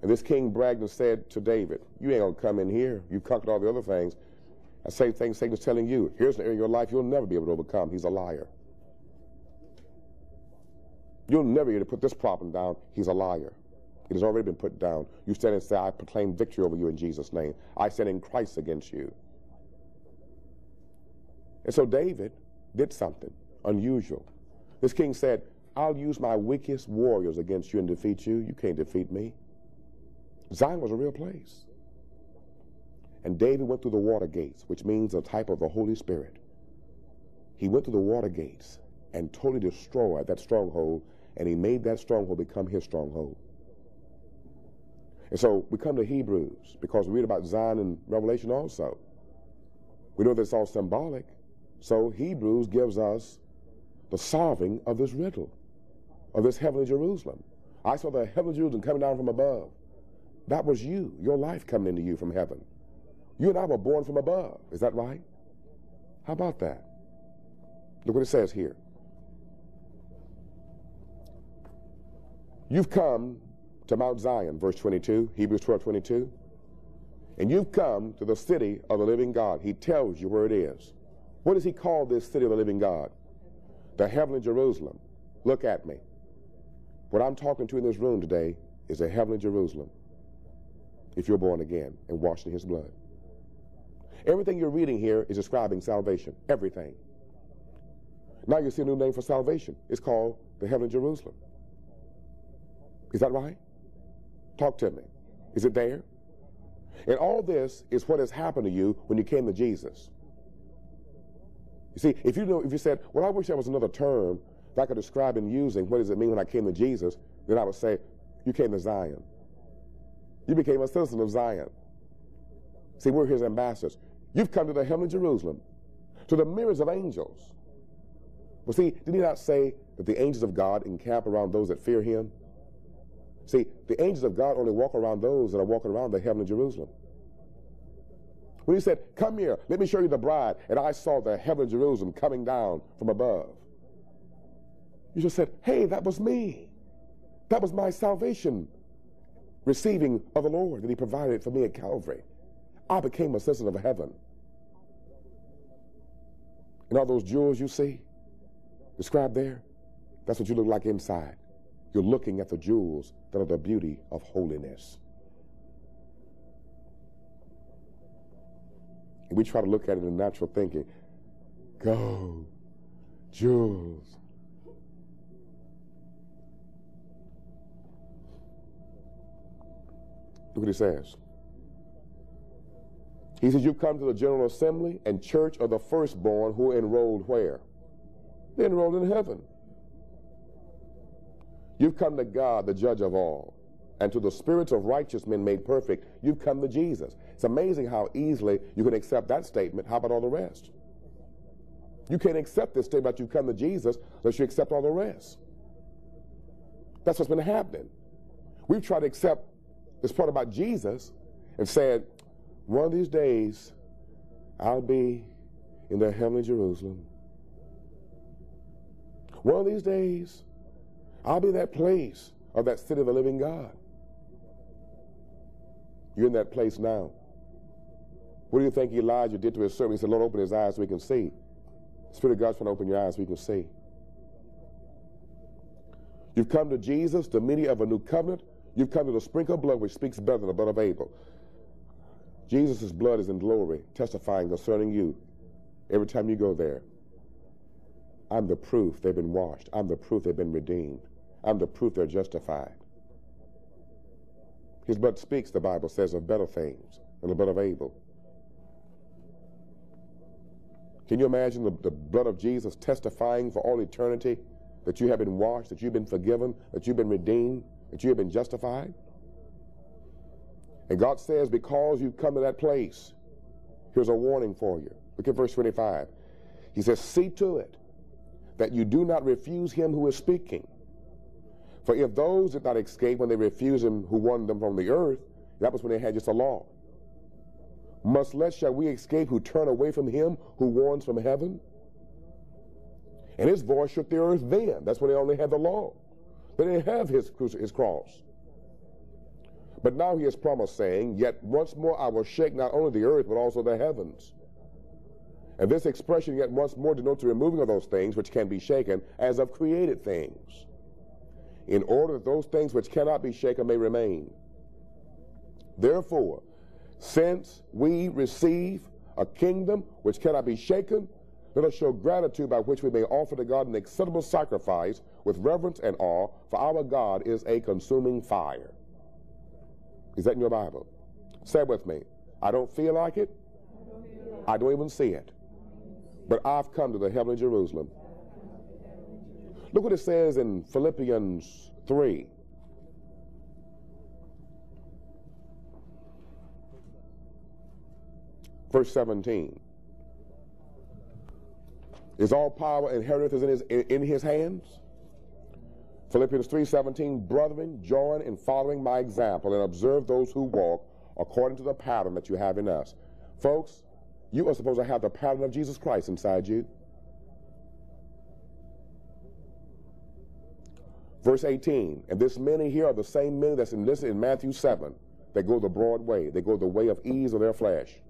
And this king bragged and said to David, You ain't going to come in here. You've conquered all the other things. The same thing Satan's telling you. Here's an area of your life you'll never be able to overcome. He's a liar. You'll never be able to put this problem down. He's a liar. It has already been put down. You stand and say, I proclaim victory over you in Jesus' name. I stand in Christ against you. And so David did something unusual. This king said, I'll use my weakest warriors against you and defeat you. You can't defeat me. Zion was a real place. And David went through the water gates, which means a type of the Holy Spirit. He went through the water gates and totally destroyed that stronghold and he made that stronghold become his stronghold. And so we come to Hebrews because we read about Zion in Revelation also. We know that's all symbolic. So Hebrews gives us the solving of this riddle, of this heavenly Jerusalem. I saw the heavenly Jerusalem coming down from above. That was you, your life coming into you from heaven. You and I were born from above. Is that right? How about that? Look what it says here. You've come to Mount Zion, verse 22, Hebrews 12, 22. And you've come to the city of the living God. He tells you where it is. What does he call this city of the living God? The heavenly Jerusalem. Look at me. What I'm talking to in this room today is a heavenly Jerusalem. If you're born again and washed in his blood. Everything you're reading here is describing salvation. Everything. Now you see a new name for salvation. It's called the heavenly Jerusalem. Is that right? Talk to me. Is it there? And all this is what has happened to you when you came to Jesus. You see, if you know, if you said, "Well, I wish there was another term that I could describe and using what does it mean when I came to Jesus," then I would say, "You came to Zion. You became a citizen of Zion." See, we're His ambassadors. You've come to the heavenly Jerusalem, to the myriads of angels. Well, see, did He not say that the angels of God encamp around those that fear Him? See, the angels of God only walk around those that are walking around the heavenly Jerusalem. When he said, Come here, let me show you the bride, and I saw the heavenly Jerusalem coming down from above. You just said, Hey, that was me. That was my salvation receiving of the Lord that he provided for me at Calvary. I became a citizen of heaven. And all those jewels you see described there, that's what you look like inside. You're looking at the jewels that are the beauty of holiness. We try to look at it in natural thinking. Go, jewels. Look what he says. He says, You've come to the General Assembly and Church of the Firstborn who are enrolled where? They're enrolled in heaven. You've come to God, the judge of all, and to the spirits of righteous men made perfect. You've come to Jesus. It's amazing how easily you can accept that statement. How about all the rest? You can't accept this statement that you come to Jesus unless you accept all the rest. That's what's been happening. We've tried to accept this part about Jesus and said, one of these days, I'll be in the heavenly Jerusalem. One of these days, I'll be that place of that city of the living God. You're in that place now. What do you think Elijah did to his servant? He said, Lord, open his eyes so we can see. The Spirit of God's trying to open your eyes so we can see. You've come to Jesus, the mediator of a new covenant. You've come to the sprinkled blood which speaks better than the blood of Abel. Jesus' blood is in glory, testifying concerning you every time you go there. I'm the proof they've been washed. I'm the proof they've been redeemed. I'm the proof they're justified. His blood speaks, the Bible says, of better things than the blood of Abel. Can you imagine the, the blood of Jesus testifying for all eternity that you have been washed, that you've been forgiven, that you've been redeemed, that you have been justified? And God says, because you've come to that place, here's a warning for you. Look at verse 25. He says, See to it that you do not refuse him who is speaking. For if those did not escape when they refused him who won them from the earth, that was when they had just a law. Much less shall we escape who turn away from him who warns from heaven. And his voice shook the earth then. That's when they only had the law. They didn't have his, his cross. But now he has promised, saying, Yet once more I will shake not only the earth, but also the heavens. And this expression yet once more denotes the removing of those things which can be shaken as of created things, in order that those things which cannot be shaken may remain. Therefore, since we receive a kingdom which cannot be shaken, let us show gratitude by which we may offer to God an acceptable sacrifice with reverence and awe, for our God is a consuming fire. Is that in your Bible? Say with me. I don't feel like it. I don't even see it. But I've come to the heavenly Jerusalem. Look what it says in Philippians 3. Verse 17. Is all power and inheritance in his, in his hands? Philippians 3:17, brethren, join in following my example and observe those who walk according to the pattern that you have in us. Folks, you are supposed to have the pattern of Jesus Christ inside you. Verse 18, and this many here are the same many that's enlisted in Matthew 7. They go the broad way. They go the way of ease of their flesh.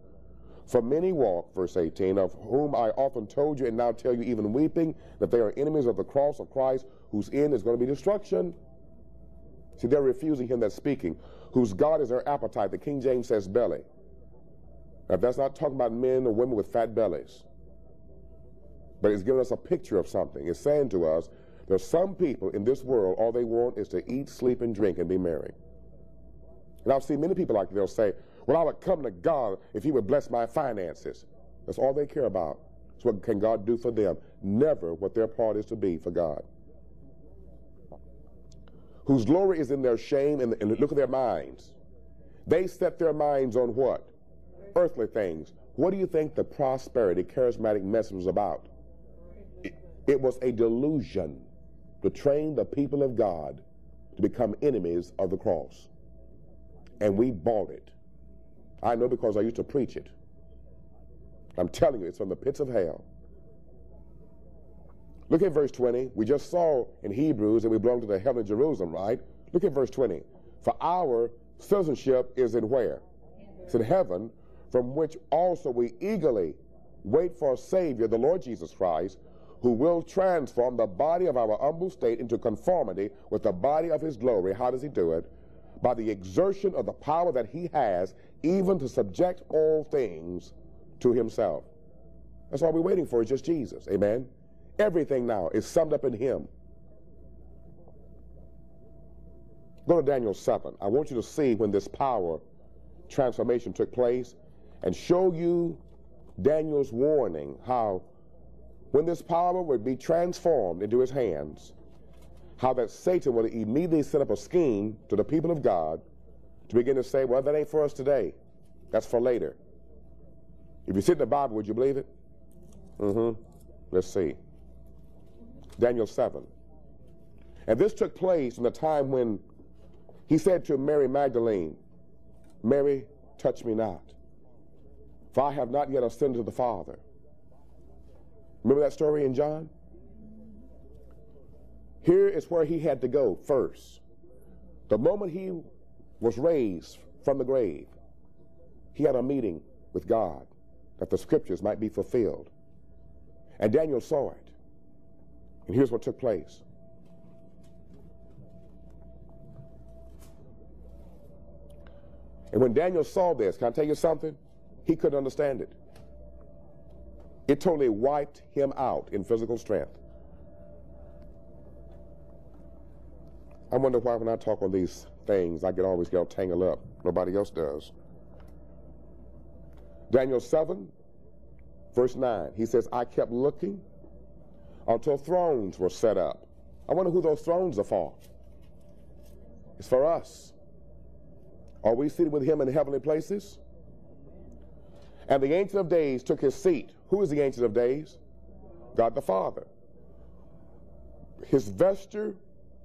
For many walk, verse 18, of whom I often told you and now tell you even weeping, that they are enemies of the cross of Christ, whose end is going to be destruction. See, they're refusing him that's speaking, whose God is their appetite. The King James says belly. Now, that's not talking about men or women with fat bellies. But it's giving us a picture of something. It's saying to us, there's some people in this world, all they want is to eat, sleep, and drink and be merry. And I've seen many people like they'll say, well, I would come to God if He would bless my finances. That's all they care about. So what can God do for them? Never what their part is to be for God. Whose glory is in their shame and, and look at their minds. They set their minds on what? Earthly things. What do you think the prosperity charismatic message was about? It, it was a delusion to train the people of God to become enemies of the cross. And we bought it. I know because I used to preach it. I'm telling you, it's from the pits of hell. Look at verse 20. We just saw in Hebrews that we belong to the heavenly Jerusalem, right? Look at verse 20. For our citizenship is in where? It's in heaven, from which also we eagerly wait for a Savior, the Lord Jesus Christ, who will transform the body of our humble state into conformity with the body of his glory. How does he do it? By the exertion of the power that he has even to subject all things to himself. That's all we're waiting for is just Jesus. Amen. Everything now is summed up in him. Go to Daniel 7. I want you to see when this power transformation took place and show you Daniel's warning how when this power would be transformed into his hands, how that Satan would immediately set up a scheme to the people of God to begin to say, well, that ain't for us today. That's for later. If you sit in the Bible, would you believe it? Mm-hmm. Let's see. Daniel 7. And this took place in the time when he said to Mary Magdalene, Mary, touch me not, for I have not yet ascended to the Father. Remember that story in John? Here is where he had to go first. The moment he was raised from the grave, he had a meeting with God that the scriptures might be fulfilled. And Daniel saw it. And here's what took place. And when Daniel saw this, can I tell you something? He couldn't understand it. It totally wiped him out in physical strength. I wonder why when I talk on these things, I get always get all tangled up. Nobody else does. Daniel 7, verse 9, he says, I kept looking until thrones were set up. I wonder who those thrones are for. It's for us. Are we seated with him in heavenly places? And the Ancient of Days took his seat. Who is the Ancient of Days? God the Father. His vesture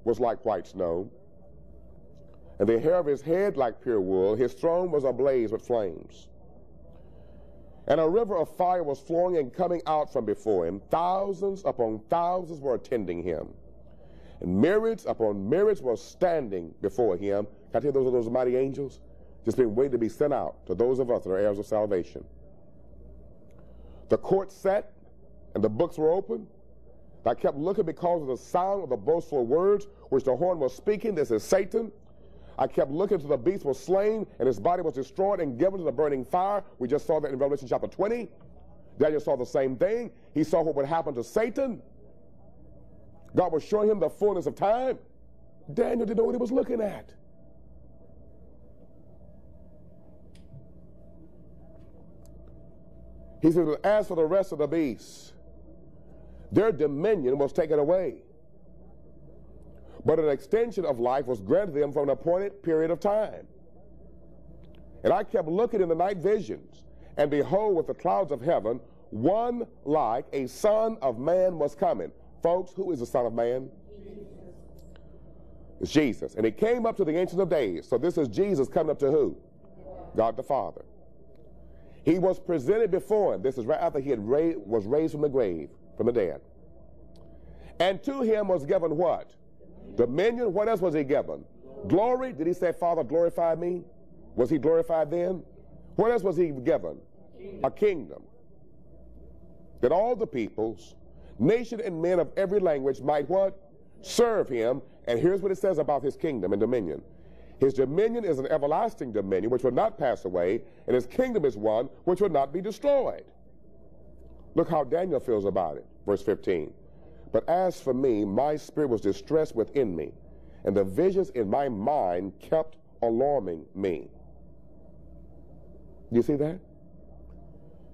was like white snow, and the hair of his head like pure wool. His throne was ablaze with flames. And a river of fire was flowing and coming out from before him. Thousands upon thousands were attending him. And myriads upon myriads were standing before him. Can I tell you those are those mighty angels? Just being waiting to be sent out to those of us that are heirs of salvation. The court sat and the books were open. I kept looking because of the sound of the boastful words which the horn was speaking. This is Satan. I kept looking till the beast was slain and his body was destroyed and given to the burning fire. We just saw that in Revelation chapter 20. Daniel saw the same thing. He saw what would happen to Satan. God was showing him the fullness of time. Daniel didn't know what he was looking at. He said, as for the rest of the beasts, their dominion was taken away. But an extension of life was granted them for an appointed period of time. And I kept looking in the night visions, and behold, with the clouds of heaven, one like a son of man was coming. Folks, who is the son of man? Jesus. It's Jesus. And he came up to the Ancient of Days. So this is Jesus coming up to who? God the Father. He was presented before him. This is right after he had ra was raised from the grave, from the dead. And to him was given what? Dominion. What else was he given? Glory. Did he say, Father, glorify me? Was he glorified then? What else was he given? A kingdom. That all the peoples, nation and men of every language might what? Serve him. And here's what it says about his kingdom and dominion. His dominion is an everlasting dominion which will not pass away, and his kingdom is one which will not be destroyed. Look how Daniel feels about it. Verse 15. But as for me, my spirit was distressed within me, and the visions in my mind kept alarming me. Do you see that?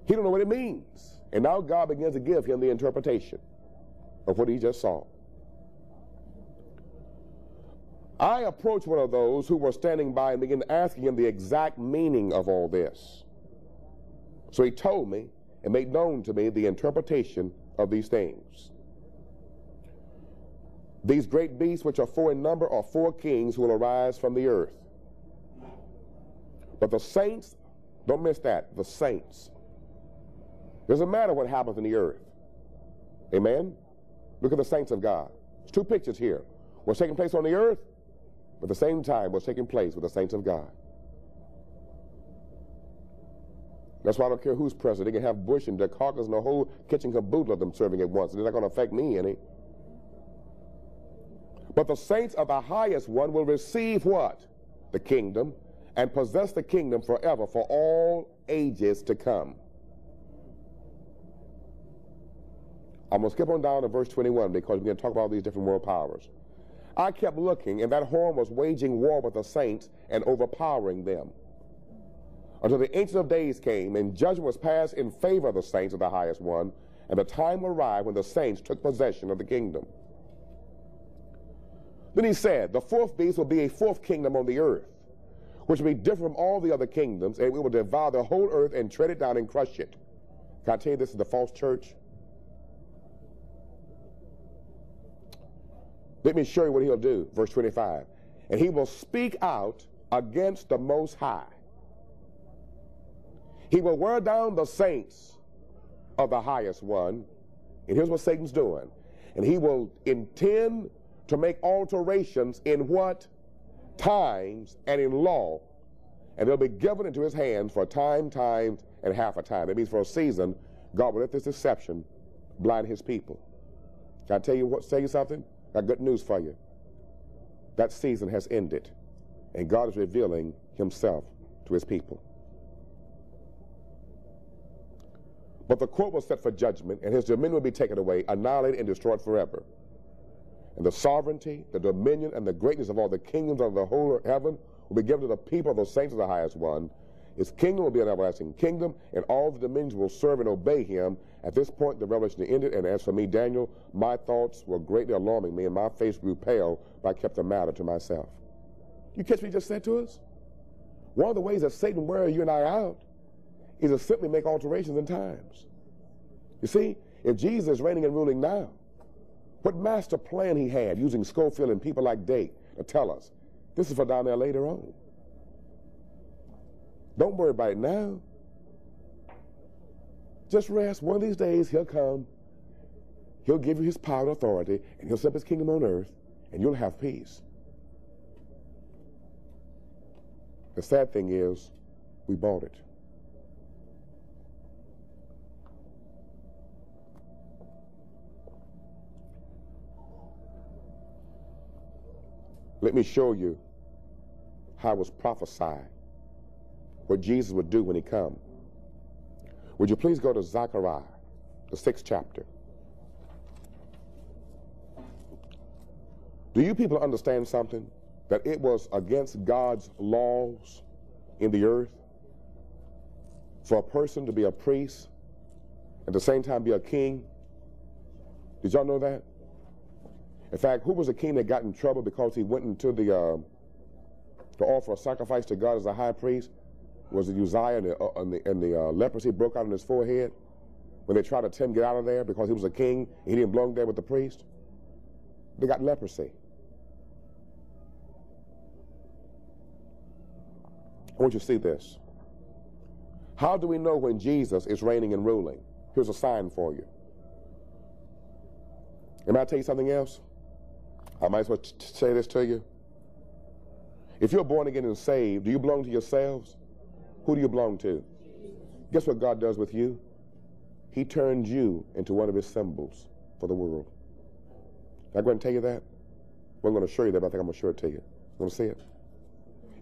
He don't know what it means. And now God begins to give him the interpretation of what he just saw. I approached one of those who were standing by and began asking him the exact meaning of all this. So he told me and made known to me the interpretation of these things. These great beasts, which are four in number, are four kings who will arise from the earth. But the saints, don't miss that, the saints. Doesn't matter what happens in the earth. Amen? Look at the saints of God. There's two pictures here. What's taking place on the earth but at the same time what's taking place with the saints of God. That's why I don't care who's president. They can have Bush and Dukakis and the whole kitchen caboodle of them serving at once. It's not going to affect me any. But the saints of the highest one will receive what? The kingdom and possess the kingdom forever for all ages to come. I'm going to skip on down to verse 21 because we're going to talk about these different world powers. I kept looking, and that horn was waging war with the saints and overpowering them. Until the Ancient of Days came, and judgment was passed in favor of the saints of the highest one, and the time arrived when the saints took possession of the kingdom. Then he said, The fourth beast will be a fourth kingdom on the earth, which will be different from all the other kingdoms, and it will devour the whole earth and tread it down and crush it. Can I tell you this is the false church? Let me show you what he'll do. Verse 25. And he will speak out against the Most High. He will wear down the saints of the highest one. And here's what Satan's doing. And he will intend to make alterations in what? Times and in law. And they'll be given into his hands for a time, times, and half a time. That means for a season, God will let this deception blind his people. Can I tell you what, say you something? Got good news for you. That season has ended, and God is revealing himself to his people. But the court was set for judgment, and his dominion will be taken away, annihilated, and destroyed forever. And the sovereignty, the dominion, and the greatness of all the kingdoms of the whole heaven will be given to the people of the saints of the highest one, his kingdom will be an everlasting kingdom, and all the dominions will serve and obey him. At this point, the revelation ended, and as for me, Daniel, my thoughts were greatly alarming me, and my face grew pale, but I kept the matter to myself. You catch what he just said to us? One of the ways that Satan wears you and I out is to simply make alterations in times. You see, if Jesus is reigning and ruling now, what master plan he had using Scofield and people like Dake to tell us, this is for down there later on. Don't worry about it now. Just rest. One of these days, he'll come. He'll give you his power and authority, and he'll set up his kingdom on earth, and you'll have peace. The sad thing is, we bought it. Let me show you how it was prophesied what Jesus would do when he come. Would you please go to Zechariah, the sixth chapter? Do you people understand something? That it was against God's laws in the earth for a person to be a priest at the same time be a king? Did y'all know that? In fact, who was the king that got in trouble because he went into the uh, to offer a sacrifice to God as a high priest? Was it Uzziah and the, uh, and the, and the uh, leprosy broke out on his forehead when they tried to tempt him get out of there because he was a king he didn't belong there with the priest? They got leprosy. I want you to see this. How do we know when Jesus is reigning and ruling? Here's a sign for you. And I tell you something else? I might as well say this to you. If you're born again and saved, do you belong to yourselves? Who do you belong to? Guess what God does with you? He turns you into one of his symbols for the world. I'm going to tell you that. Well, I'm going to show you that, but I think I'm going to show it to you. You want to see it?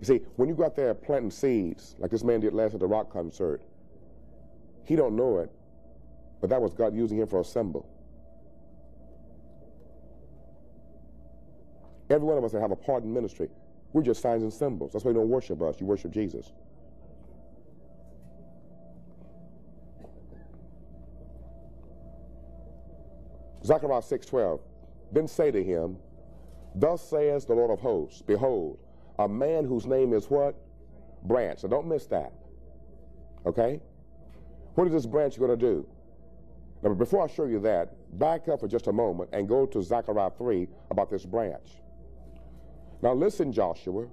You see, when you go out there planting seeds, like this man did last at the rock concert, he don't know it, but that was God using him for a symbol. Every one of us that have a part in ministry, we're just signs and symbols. That's why you don't worship us. You worship Jesus. Zechariah 6.12, Then say to him, Thus says the Lord of hosts, Behold, a man whose name is what? Branch. So don't miss that. Okay? What is this branch going to do? Now, before I show you that, back up for just a moment and go to Zechariah 3 about this branch. Now listen, Joshua.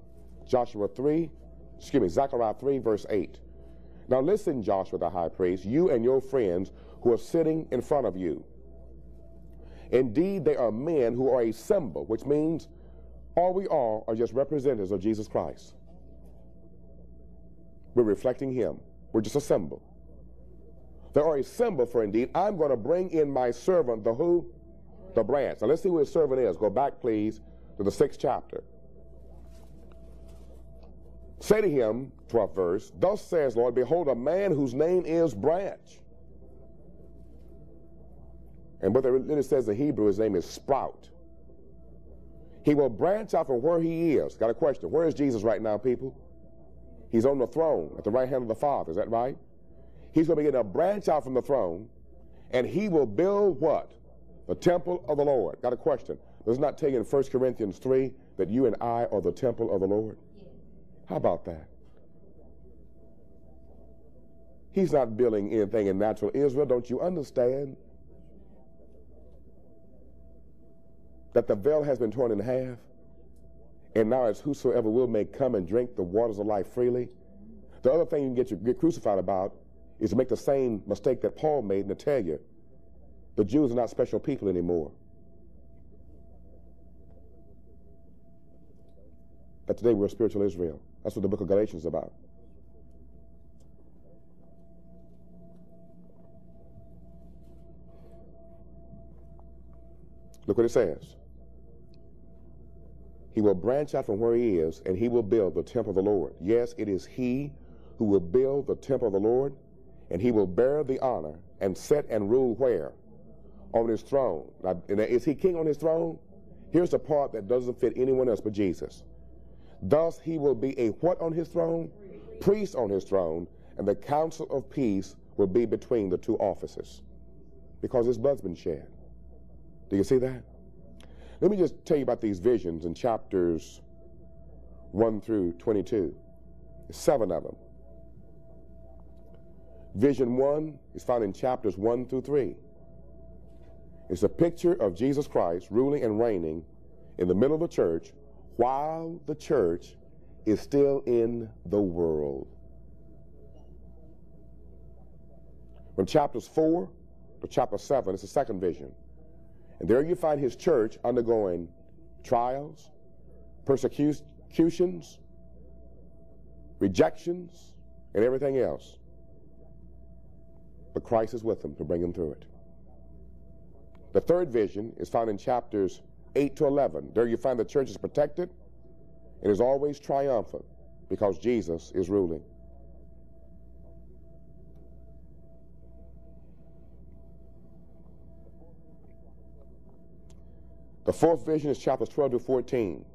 Joshua 3, excuse me, Zechariah 3, verse 8. Now listen, Joshua the high priest, you and your friends who are sitting in front of you. Indeed, they are men who are a symbol, which means all we are are just representatives of Jesus Christ. We're reflecting him. We're just a symbol. They are a symbol for indeed, I'm going to bring in my servant, the who? The branch. Now let's see who his servant is. Go back, please, to the sixth chapter. Say to him, 12th verse, Thus says Lord, behold, a man whose name is branch. And what it says in Hebrew, his name is sprout. He will branch out from where he is. Got a question. Where is Jesus right now, people? He's on the throne at the right hand of the Father. Is that right? He's going to begin to branch out from the throne, and he will build what? The temple of the Lord. Got a question. Does not tell you in 1 Corinthians 3 that you and I are the temple of the Lord? How about that? He's not building anything in natural Israel. Don't you understand? that the veil has been torn in half, and now it's whosoever will may come and drink the waters of life freely. The other thing you can get, you, get crucified about is to make the same mistake that Paul made to tell you the Jews are not special people anymore. But today we're spiritual Israel. That's what the book of Galatians is about. Look what it says. He will branch out from where he is, and he will build the temple of the Lord. Yes, it is he who will build the temple of the Lord, and he will bear the honor and set and rule where? On his throne. Now, is he king on his throne? Here's the part that doesn't fit anyone else but Jesus. Thus he will be a what on his throne? Priest on his throne, and the council of peace will be between the two offices because his blood's been shed. Do you see that? Let me just tell you about these visions in chapters 1 through 22. seven of them. Vision 1 is found in chapters 1 through 3. It's a picture of Jesus Christ ruling and reigning in the middle of the church while the church is still in the world. From chapters 4 to chapter 7, it's the second vision. And there you find his church undergoing trials, persecutions, rejections, and everything else. But Christ is with them to bring them through it. The third vision is found in chapters 8 to 11. There you find the church is protected and is always triumphant because Jesus is ruling. The fourth vision is chapters 12 to 14.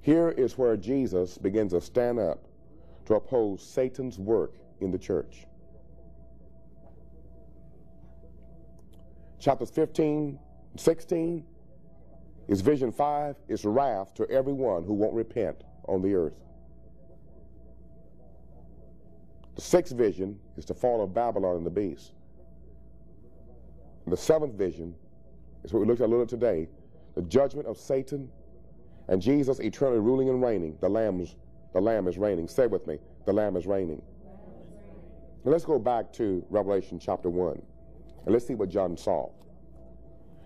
Here is where Jesus begins to stand up to oppose Satan's work in the church. Chapters 15 16 is vision 5 is wrath to everyone who won't repent on the earth. The sixth vision is the fall of Babylon and the beast. And the seventh vision is what we looked at a little today the judgment of Satan and Jesus eternally ruling and reigning. The, lamb's, the Lamb is reigning. Say with me, the Lamb is reigning. Now let's go back to Revelation chapter 1 and let's see what John saw.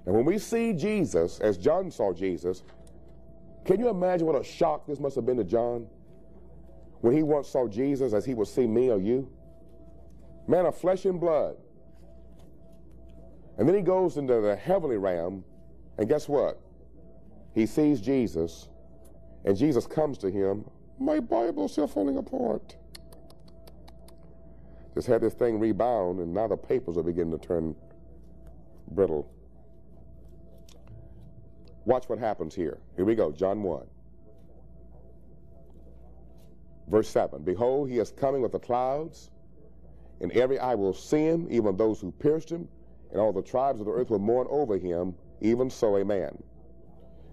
And when we see Jesus, as John saw Jesus, can you imagine what a shock this must have been to John? when he once saw Jesus as he would see me or you? Man of flesh and blood. And then he goes into the heavenly realm, and guess what? He sees Jesus, and Jesus comes to him. My Bible's still falling apart. Just had this thing rebound, and now the papers are beginning to turn brittle. Watch what happens here. Here we go, John 1. Verse 7 Behold, he is coming with the clouds, and every eye will see him, even those who pierced him, and all the tribes of the earth will mourn over him, even so, amen.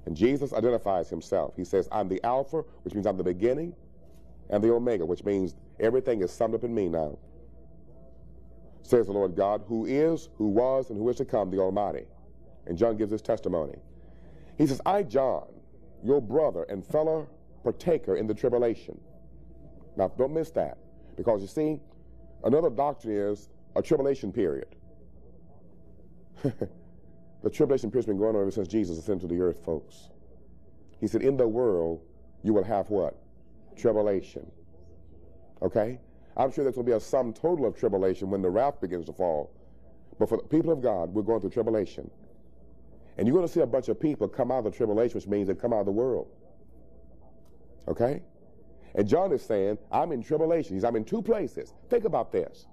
And Jesus identifies himself. He says, I'm the Alpha, which means I'm the beginning, and the Omega, which means everything is summed up in me now. Says the Lord God, who is, who was, and who is to come, the Almighty. And John gives his testimony. He says, I, John, your brother and fellow partaker in the tribulation now, don't miss that. Because you see, another doctrine is a tribulation period. the tribulation period's been going on ever since Jesus ascended to the earth, folks. He said, In the world, you will have what? Tribulation. Okay? I'm sure there's going to be a sum total of tribulation when the wrath begins to fall. But for the people of God, we're going through tribulation. And you're going to see a bunch of people come out of the tribulation, which means they come out of the world. Okay? And John is saying, I'm in tribulation. He's, I'm in two places. Think about this.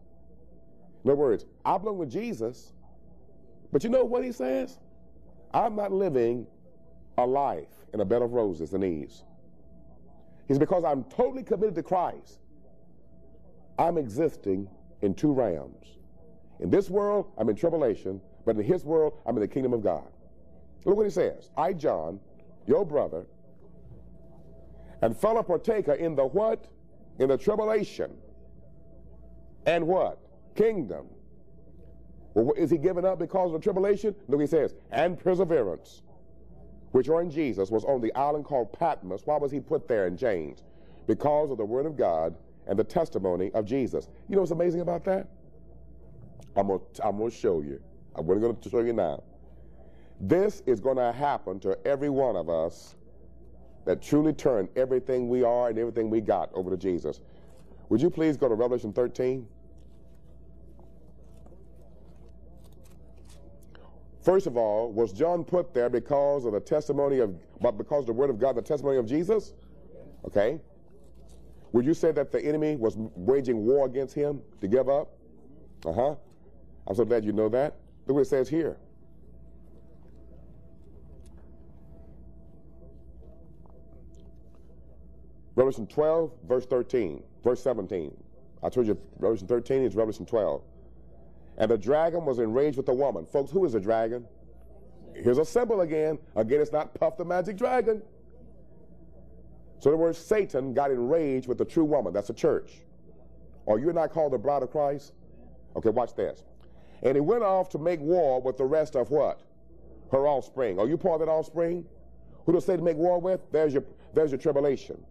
In other words, I belong with Jesus, but you know what he says? I'm not living a life in a bed of roses and ease. He's because I'm totally committed to Christ. I'm existing in two realms. In this world, I'm in tribulation, but in his world, I'm in the kingdom of God. Look what he says. I, John, your brother, and fellow partaker in the what? In the tribulation. And what? Kingdom. Well, is he given up because of the tribulation? No, he says, and perseverance, which are in Jesus, was on the island called Patmos. Why was he put there in James? Because of the word of God and the testimony of Jesus. You know what's amazing about that? I'm going to show you. I'm going to show you now. This is going to happen to every one of us that truly turn everything we are and everything we got over to Jesus. Would you please go to Revelation 13? First of all, was John put there because of the testimony of, but because of the word of God, the testimony of Jesus? Okay. Would you say that the enemy was waging war against him to give up? Uh huh. I'm so glad you know that. Look what it says here. Revelation 12, verse 13, verse 17. I told you Revelation 13 is Revelation 12. And the dragon was enraged with the woman. Folks, who is the dragon? Here's a symbol again. Again, it's not Puff the Magic Dragon. So the word Satan got enraged with the true woman. That's the church. Are you I called the bride of Christ? Okay, watch this. And he went off to make war with the rest of what? Her offspring. Are you part of that offspring? Who does Satan make war with? There's your, there's your tribulation.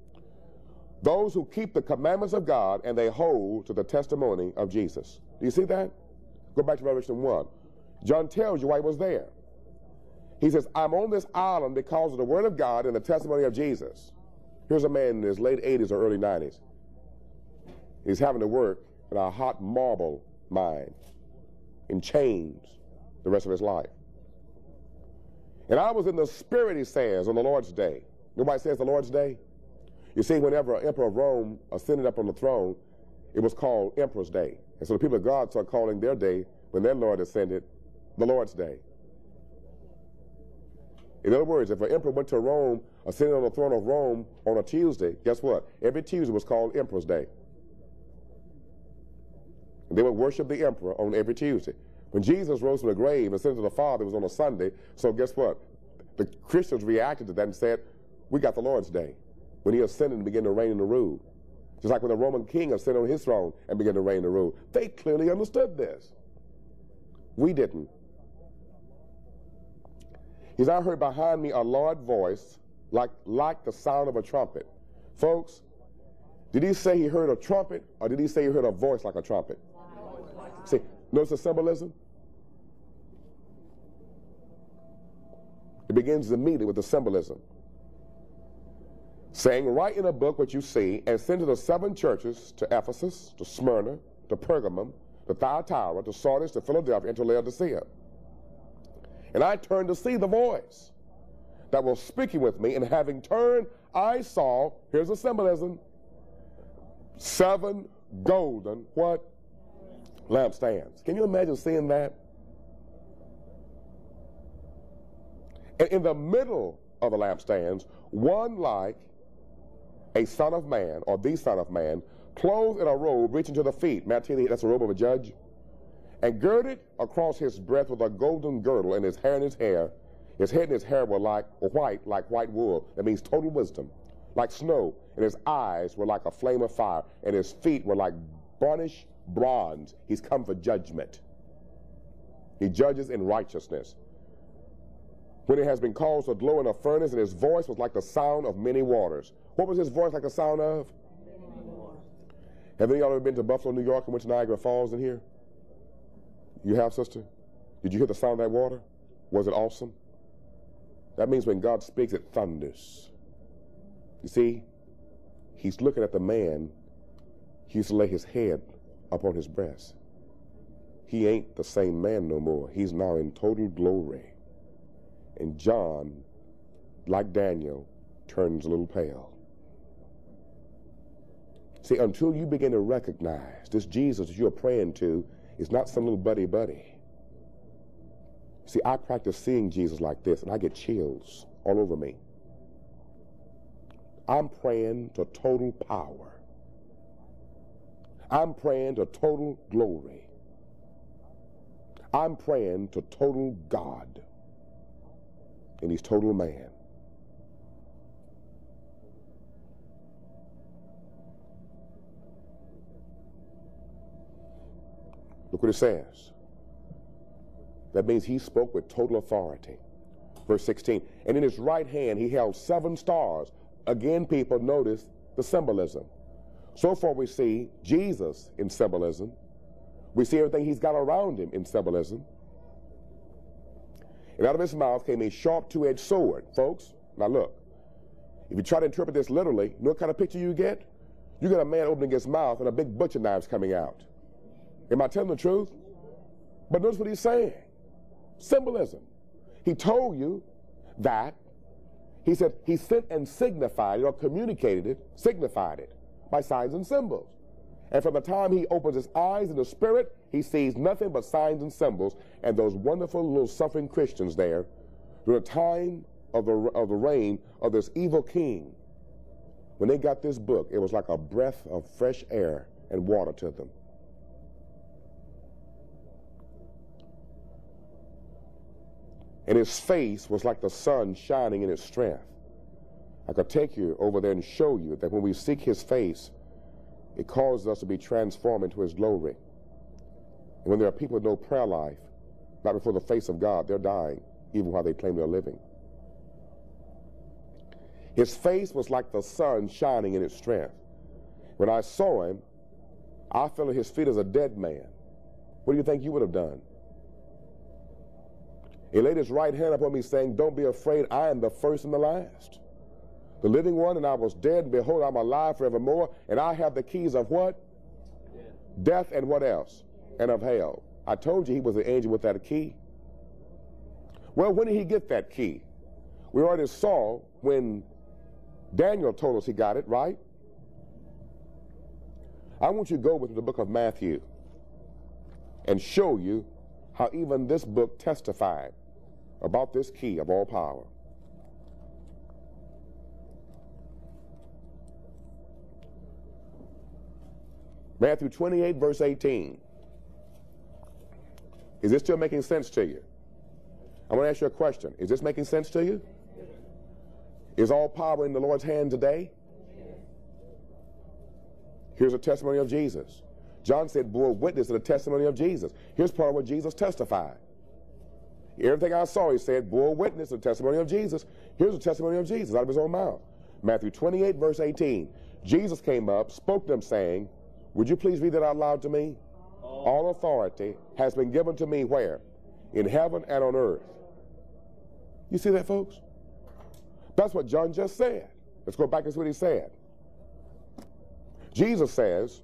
Those who keep the commandments of God and they hold to the testimony of Jesus. Do you see that? Go back to Revelation 1. John tells you why he was there. He says, I'm on this island because of the word of God and the testimony of Jesus. Here's a man in his late 80s or early 90s. He's having to work in a hot marble mine in chains the rest of his life. And I was in the spirit, he says, on the Lord's day. Nobody says the Lord's day? You see, whenever an emperor of Rome ascended up on the throne, it was called Emperor's Day. And so the people of God started calling their day, when their Lord ascended, the Lord's Day. In other words, if an emperor went to Rome, ascended on the throne of Rome on a Tuesday, guess what? Every Tuesday was called Emperor's Day. And they would worship the emperor on every Tuesday. When Jesus rose from the grave and ascended to the Father, it was on a Sunday. So guess what? The Christians reacted to that and said, we got the Lord's day. When he ascended and began to reign and rule. Just like when the Roman king ascended on his throne and began to reign and rule. They clearly understood this. We didn't. He's I heard behind me a loud voice like, like the sound of a trumpet. Folks, did he say he heard a trumpet or did he say he heard a voice like a trumpet? See, notice the symbolism? It begins immediately with the symbolism. Saying, write in a book what you see and send to the seven churches to Ephesus, to Smyrna, to Pergamum, to Thyatira, to Sardis, to Philadelphia, and to Laodicea. And I turned to see the voice that was speaking with me, and having turned, I saw, here's the symbolism, seven golden, what? Lampstands. Can you imagine seeing that? And in the middle of the lampstands, one like a son of man, or the son of man, clothed in a robe reaching to the feet. I that's a robe of a judge? And girded across his breast with a golden girdle, and his hair and his hair, his head and his hair were like white, like white wool. That means total wisdom, like snow. And his eyes were like a flame of fire, and his feet were like burnished bronze. He's come for judgment. He judges in righteousness when it has been caused to glow in a furnace, and his voice was like the sound of many waters. What was his voice like the sound of? Have any of y'all ever been to Buffalo, New York, and went to Niagara Falls in here? You have, sister? Did you hear the sound of that water? Was it awesome? That means when God speaks, it thunders. You see, he's looking at the man. He used to lay his head upon his breast. He ain't the same man no more. He's now in total glory. And John, like Daniel, turns a little pale. See, until you begin to recognize this Jesus that you're praying to is not some little buddy buddy. See, I practice seeing Jesus like this, and I get chills all over me. I'm praying to total power. I'm praying to total glory. I'm praying to total God and he's total man. Look what it says. That means he spoke with total authority. Verse 16. And in his right hand he held seven stars. Again, people notice the symbolism. So far, we see Jesus in symbolism. We see everything he's got around him in symbolism. And out of his mouth came a sharp two edged sword. Folks, now look. If you try to interpret this literally, you know what kind of picture you get? You get a man opening his mouth and a big butcher knife's coming out. Am I telling the truth? But notice what he's saying symbolism. He told you that, he said, he sent and signified it or communicated it, signified it by signs and symbols. And from the time he opens his eyes in the spirit, he sees nothing but signs and symbols. And those wonderful little suffering Christians there, during the time of the, of the reign of this evil king, when they got this book, it was like a breath of fresh air and water to them. And his face was like the sun shining in its strength. I could take you over there and show you that when we seek his face, it causes us to be transformed into his glory. And when there are people with no prayer life, not before the face of God, they're dying, even while they claim they're living. His face was like the sun shining in its strength. When I saw him, I fell at his feet as a dead man. What do you think you would have done? He laid his right hand upon me, saying, Don't be afraid, I am the first and the last the living one, and I was dead, and behold, I'm alive forevermore, and I have the keys of what? Death, and what else? And of hell. I told you he was an angel with that key. Well, when did he get that key? We already saw when Daniel told us he got it, right? I want you to go with the book of Matthew and show you how even this book testified about this key of all power. Matthew 28, verse 18. Is this still making sense to you? I want to ask you a question. Is this making sense to you? Is all power in the Lord's hand today? Here's a testimony of Jesus. John said, bore witness to the testimony of Jesus. Here's part of what Jesus testified. Everything I saw, he said, bore witness the testimony of Jesus. Here's the testimony of Jesus out of his own mouth. Matthew 28, verse 18. Jesus came up, spoke to them, saying, Would you please read that out loud to me? All authority has been given to me where? In heaven and on earth. You see that, folks? That's what John just said. Let's go back and see what he said. Jesus says,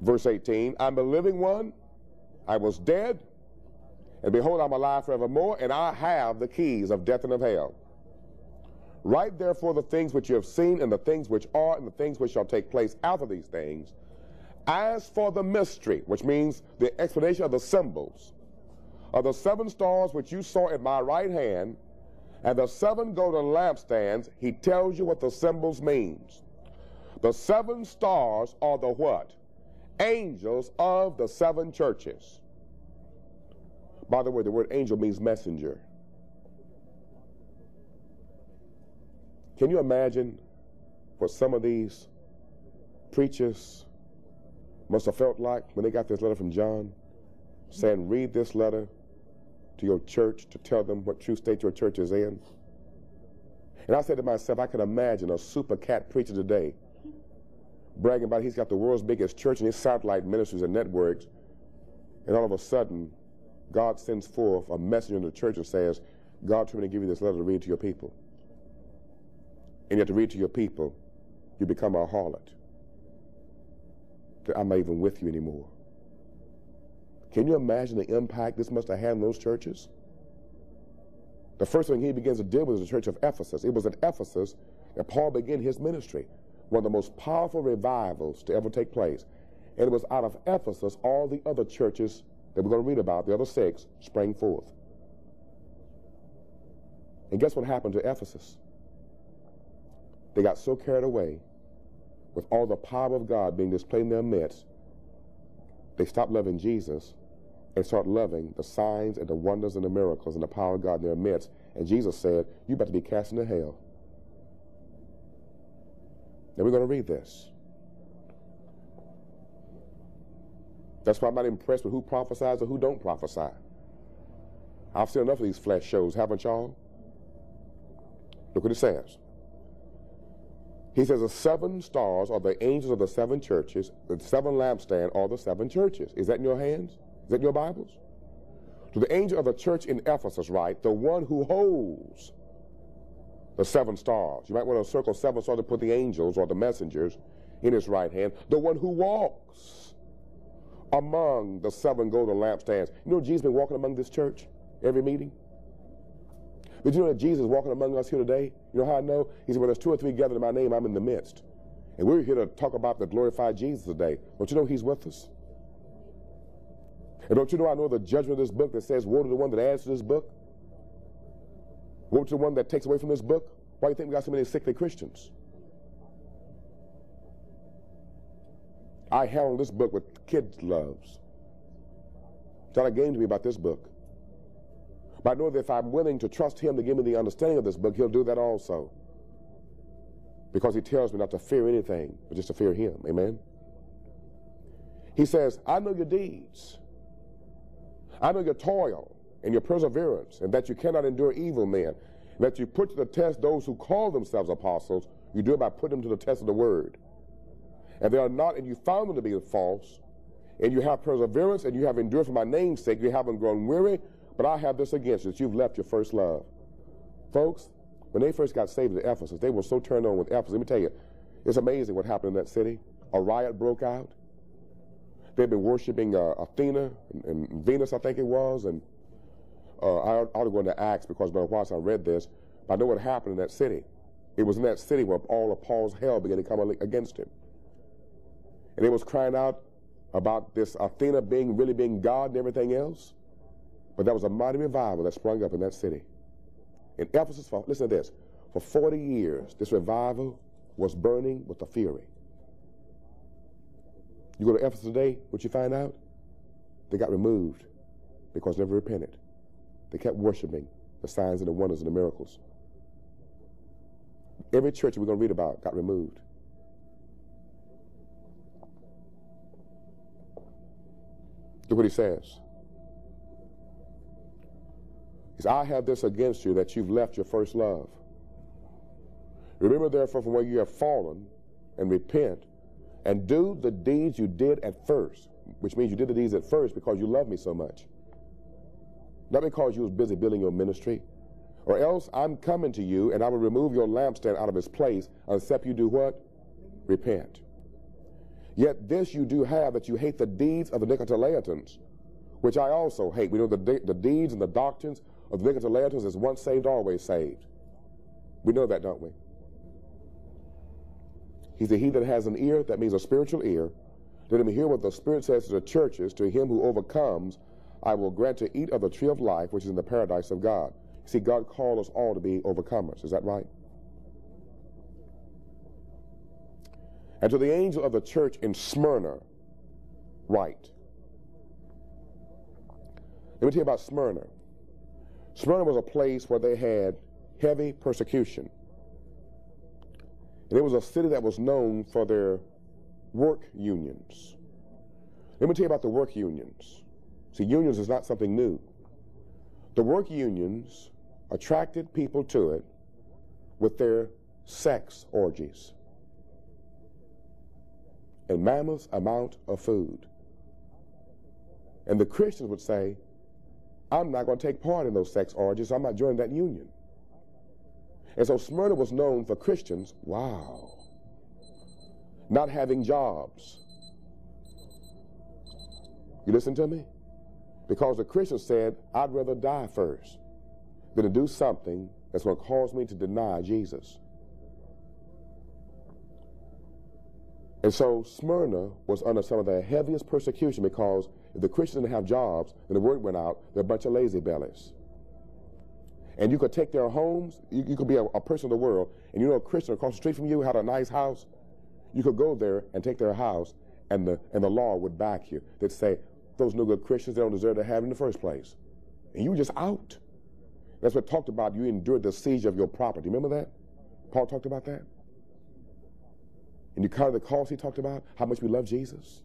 verse 18, I'm the living one. I was dead, and behold, I'm alive forevermore, and I have the keys of death and of hell. Write therefore the things which you have seen, and the things which are, and the things which shall take place after these things. As for the mystery, which means the explanation of the symbols, of the seven stars which you saw at my right hand, and the seven golden lampstands, he tells you what the symbols means. The seven stars are the what? Angels of the seven churches. By the way, the word angel means messenger. Can you imagine what some of these preachers must have felt like when they got this letter from John saying, read this letter to your church to tell them what true state your church is in? And I said to myself, I can imagine a super cat preacher today bragging about he's got the world's biggest church and his satellite ministries and networks. And all of a sudden, God sends forth a messenger in the church and says, God told me to give you this letter to read to your people. And yet to read to your people, you become a harlot. I'm not even with you anymore. Can you imagine the impact this must have had on those churches? The first thing he begins to deal with is the church of Ephesus. It was at Ephesus that Paul began his ministry, one of the most powerful revivals to ever take place. And it was out of Ephesus all the other churches that we're going to read about, the other six, sprang forth. And guess what happened to Ephesus? They got so carried away with all the power of God being displayed in their midst, they stopped loving Jesus and started loving the signs and the wonders and the miracles and the power of God in their midst. And Jesus said, You better be cast into hell. Now we're going to read this. That's why I'm not impressed with who prophesies or who don't prophesy. I've seen enough of these flesh shows, haven't y'all? Look what it says. He says the seven stars are the angels of the seven churches. The seven lampstand are the seven churches. Is that in your hands? Is that in your Bibles? To the angel of the church in Ephesus write, the one who holds the seven stars. You might want to circle seven stars to put the angels or the messengers in his right hand. The one who walks among the seven golden lampstands. You know Jesus been walking among this church every meeting? But you know that Jesus is walking among us here today? You know how I know? He said, when there's two or three gathered in my name, I'm in the midst. And we're here to talk about the glorified Jesus today. Don't you know he's with us? And don't you know I know the judgment of this book that says, woe to the one that adds to this book? To the one that takes away from this book? Why do you think we got so many sickly Christians? I handle this book with kids' loves. A game to me about this book. But I know that if I'm willing to trust him to give me the understanding of this book, he'll do that also. Because he tells me not to fear anything, but just to fear him. Amen? He says, I know your deeds. I know your toil and your perseverance, and that you cannot endure evil men, that you put to the test those who call themselves apostles. You do it by putting them to the test of the word. And they are not, and you found them to be false, and you have perseverance, and you have endured for my name's sake. You haven't grown weary, but I have this against you, that you've left your first love. Folks, when they first got saved at Ephesus, they were so turned on with Ephesus. Let me tell you, it's amazing what happened in that city. A riot broke out. They'd been worshiping uh, Athena and, and, Venus, I think it was, and uh, I ought to go into Acts because by while I read this, I know what happened in that city. It was in that city where all of Paul's hell began to come against him. And they was crying out about this Athena being really being God and everything else. But there was a mighty revival that sprung up in that city. In Ephesus, for, listen to this, for 40 years, this revival was burning with a fury. You go to Ephesus today, what you find out? they got removed because they never repented. They kept worshiping the signs and the wonders and the miracles. Every church we're going to read about got removed. Look what he says. He says, I have this against you that you've left your first love. Remember, therefore, from where you have fallen, and repent, and do the deeds you did at first, which means you did the deeds at first because you love me so much. Not because you was busy building your ministry, or else I'm coming to you and I will remove your lampstand out of its place, except you do what? Repent. Yet this you do have, that you hate the deeds of the Nicolaitans, which I also hate. We know the, de the deeds and the doctrines of the Nicolaitans is once saved, always saved. We know that, don't we? He said, He that has an ear, that means a spiritual ear, let him hear what the Spirit says to the churches. To him who overcomes, I will grant to eat of the tree of life, which is in the paradise of God. See, God called us all to be overcomers. Is that right? And to the angel of the church in Smyrna, write. Let me tell you about Smyrna. Smyrna was a place where they had heavy persecution. And it was a city that was known for their work unions. Let me tell you about the work unions. See, unions is not something new. The work unions attracted people to it with their sex orgies and mammoth amount of food. And the Christians would say, I'm not going to take part in those sex orgies. I'm not joining that union. And so Smyrna was known for Christians, wow, not having jobs. You listen to me? Because the Christian said, I'd rather die first than to do something that's going to cause me to deny Jesus. And so Smyrna was under some of the heaviest persecution because if the Christians didn't have jobs, and the word went out, they're a bunch of lazy bellies. And you could take their homes, you, you could be a, a, person of the world, and you know a Christian across the street from you had a nice house. You could go there and take their house, and the, and the law would back you. They'd say, those no good Christians, they don't deserve to have in the first place. And you were just out. That's what talked about you endured the siege of your property. Remember that? Paul talked about that. And you counted the cost he talked about, how much we love Jesus.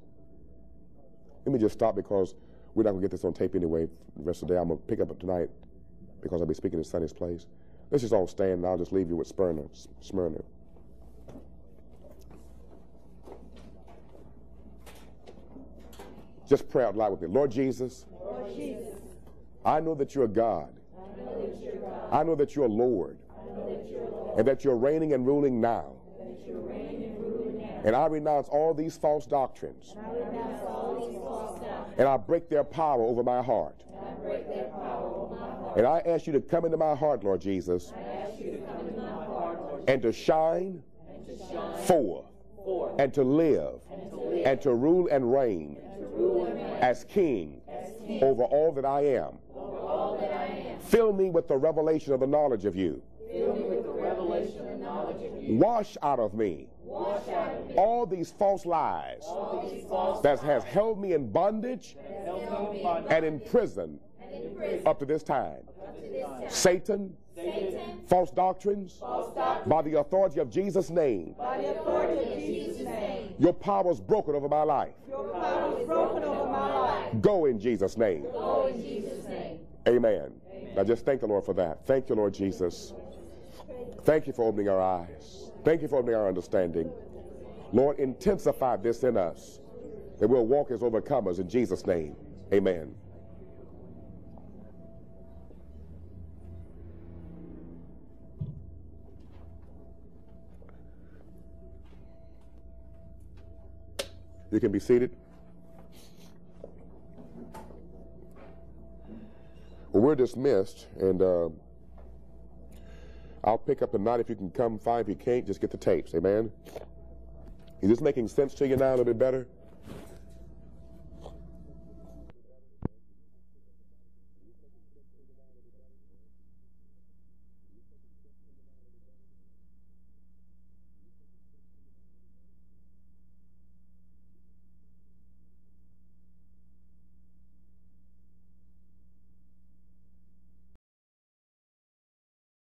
Let me just stop because we're not going to get this on tape anyway the rest of the day. I'm going to pick up tonight because I'll be speaking in Sunday's place. Let's just all stand and I'll just leave you with Smyrna. Smyrna. Just pray out loud with me. Lord Jesus, Lord Jesus I know that you're God. I know that you're God. I know that you're Lord. I know that you're Lord. And that you're reigning and ruling now. That you're reigning and ruling now. And I renounce all these false doctrines. And I renounce all these false doctrines. And I break their power over my heart. And I break their power over my heart. And I ask you to come into my heart, Lord Jesus, I ask you to come into my heart, Lord, and to shine and to shine for forth and to live and to live and to rule and reign as king over all that I am. Fill me with the revelation of the knowledge of you. Wash out of me all these false lies that has held me in bondage and in prison up to this time. Satan, Satan, false doctrines, false doctrine, by the of Jesus' name, by the authority of Jesus' name. Your power is broken over my life. Your power is broken over my life. Go in Jesus' name. Go in Jesus' name. Amen. Now just thank the Lord for that. Thank you, Lord Jesus. Thank you for opening our eyes. Thank you for opening our understanding. Lord, intensify this in us that we'll walk as overcomers in Jesus' name. Amen. You can be seated. Well, we're dismissed, and uh, I'll pick up tonight if you can come. Five, If you can't, just get the tapes. Amen. Is this making sense to you now a little bit better?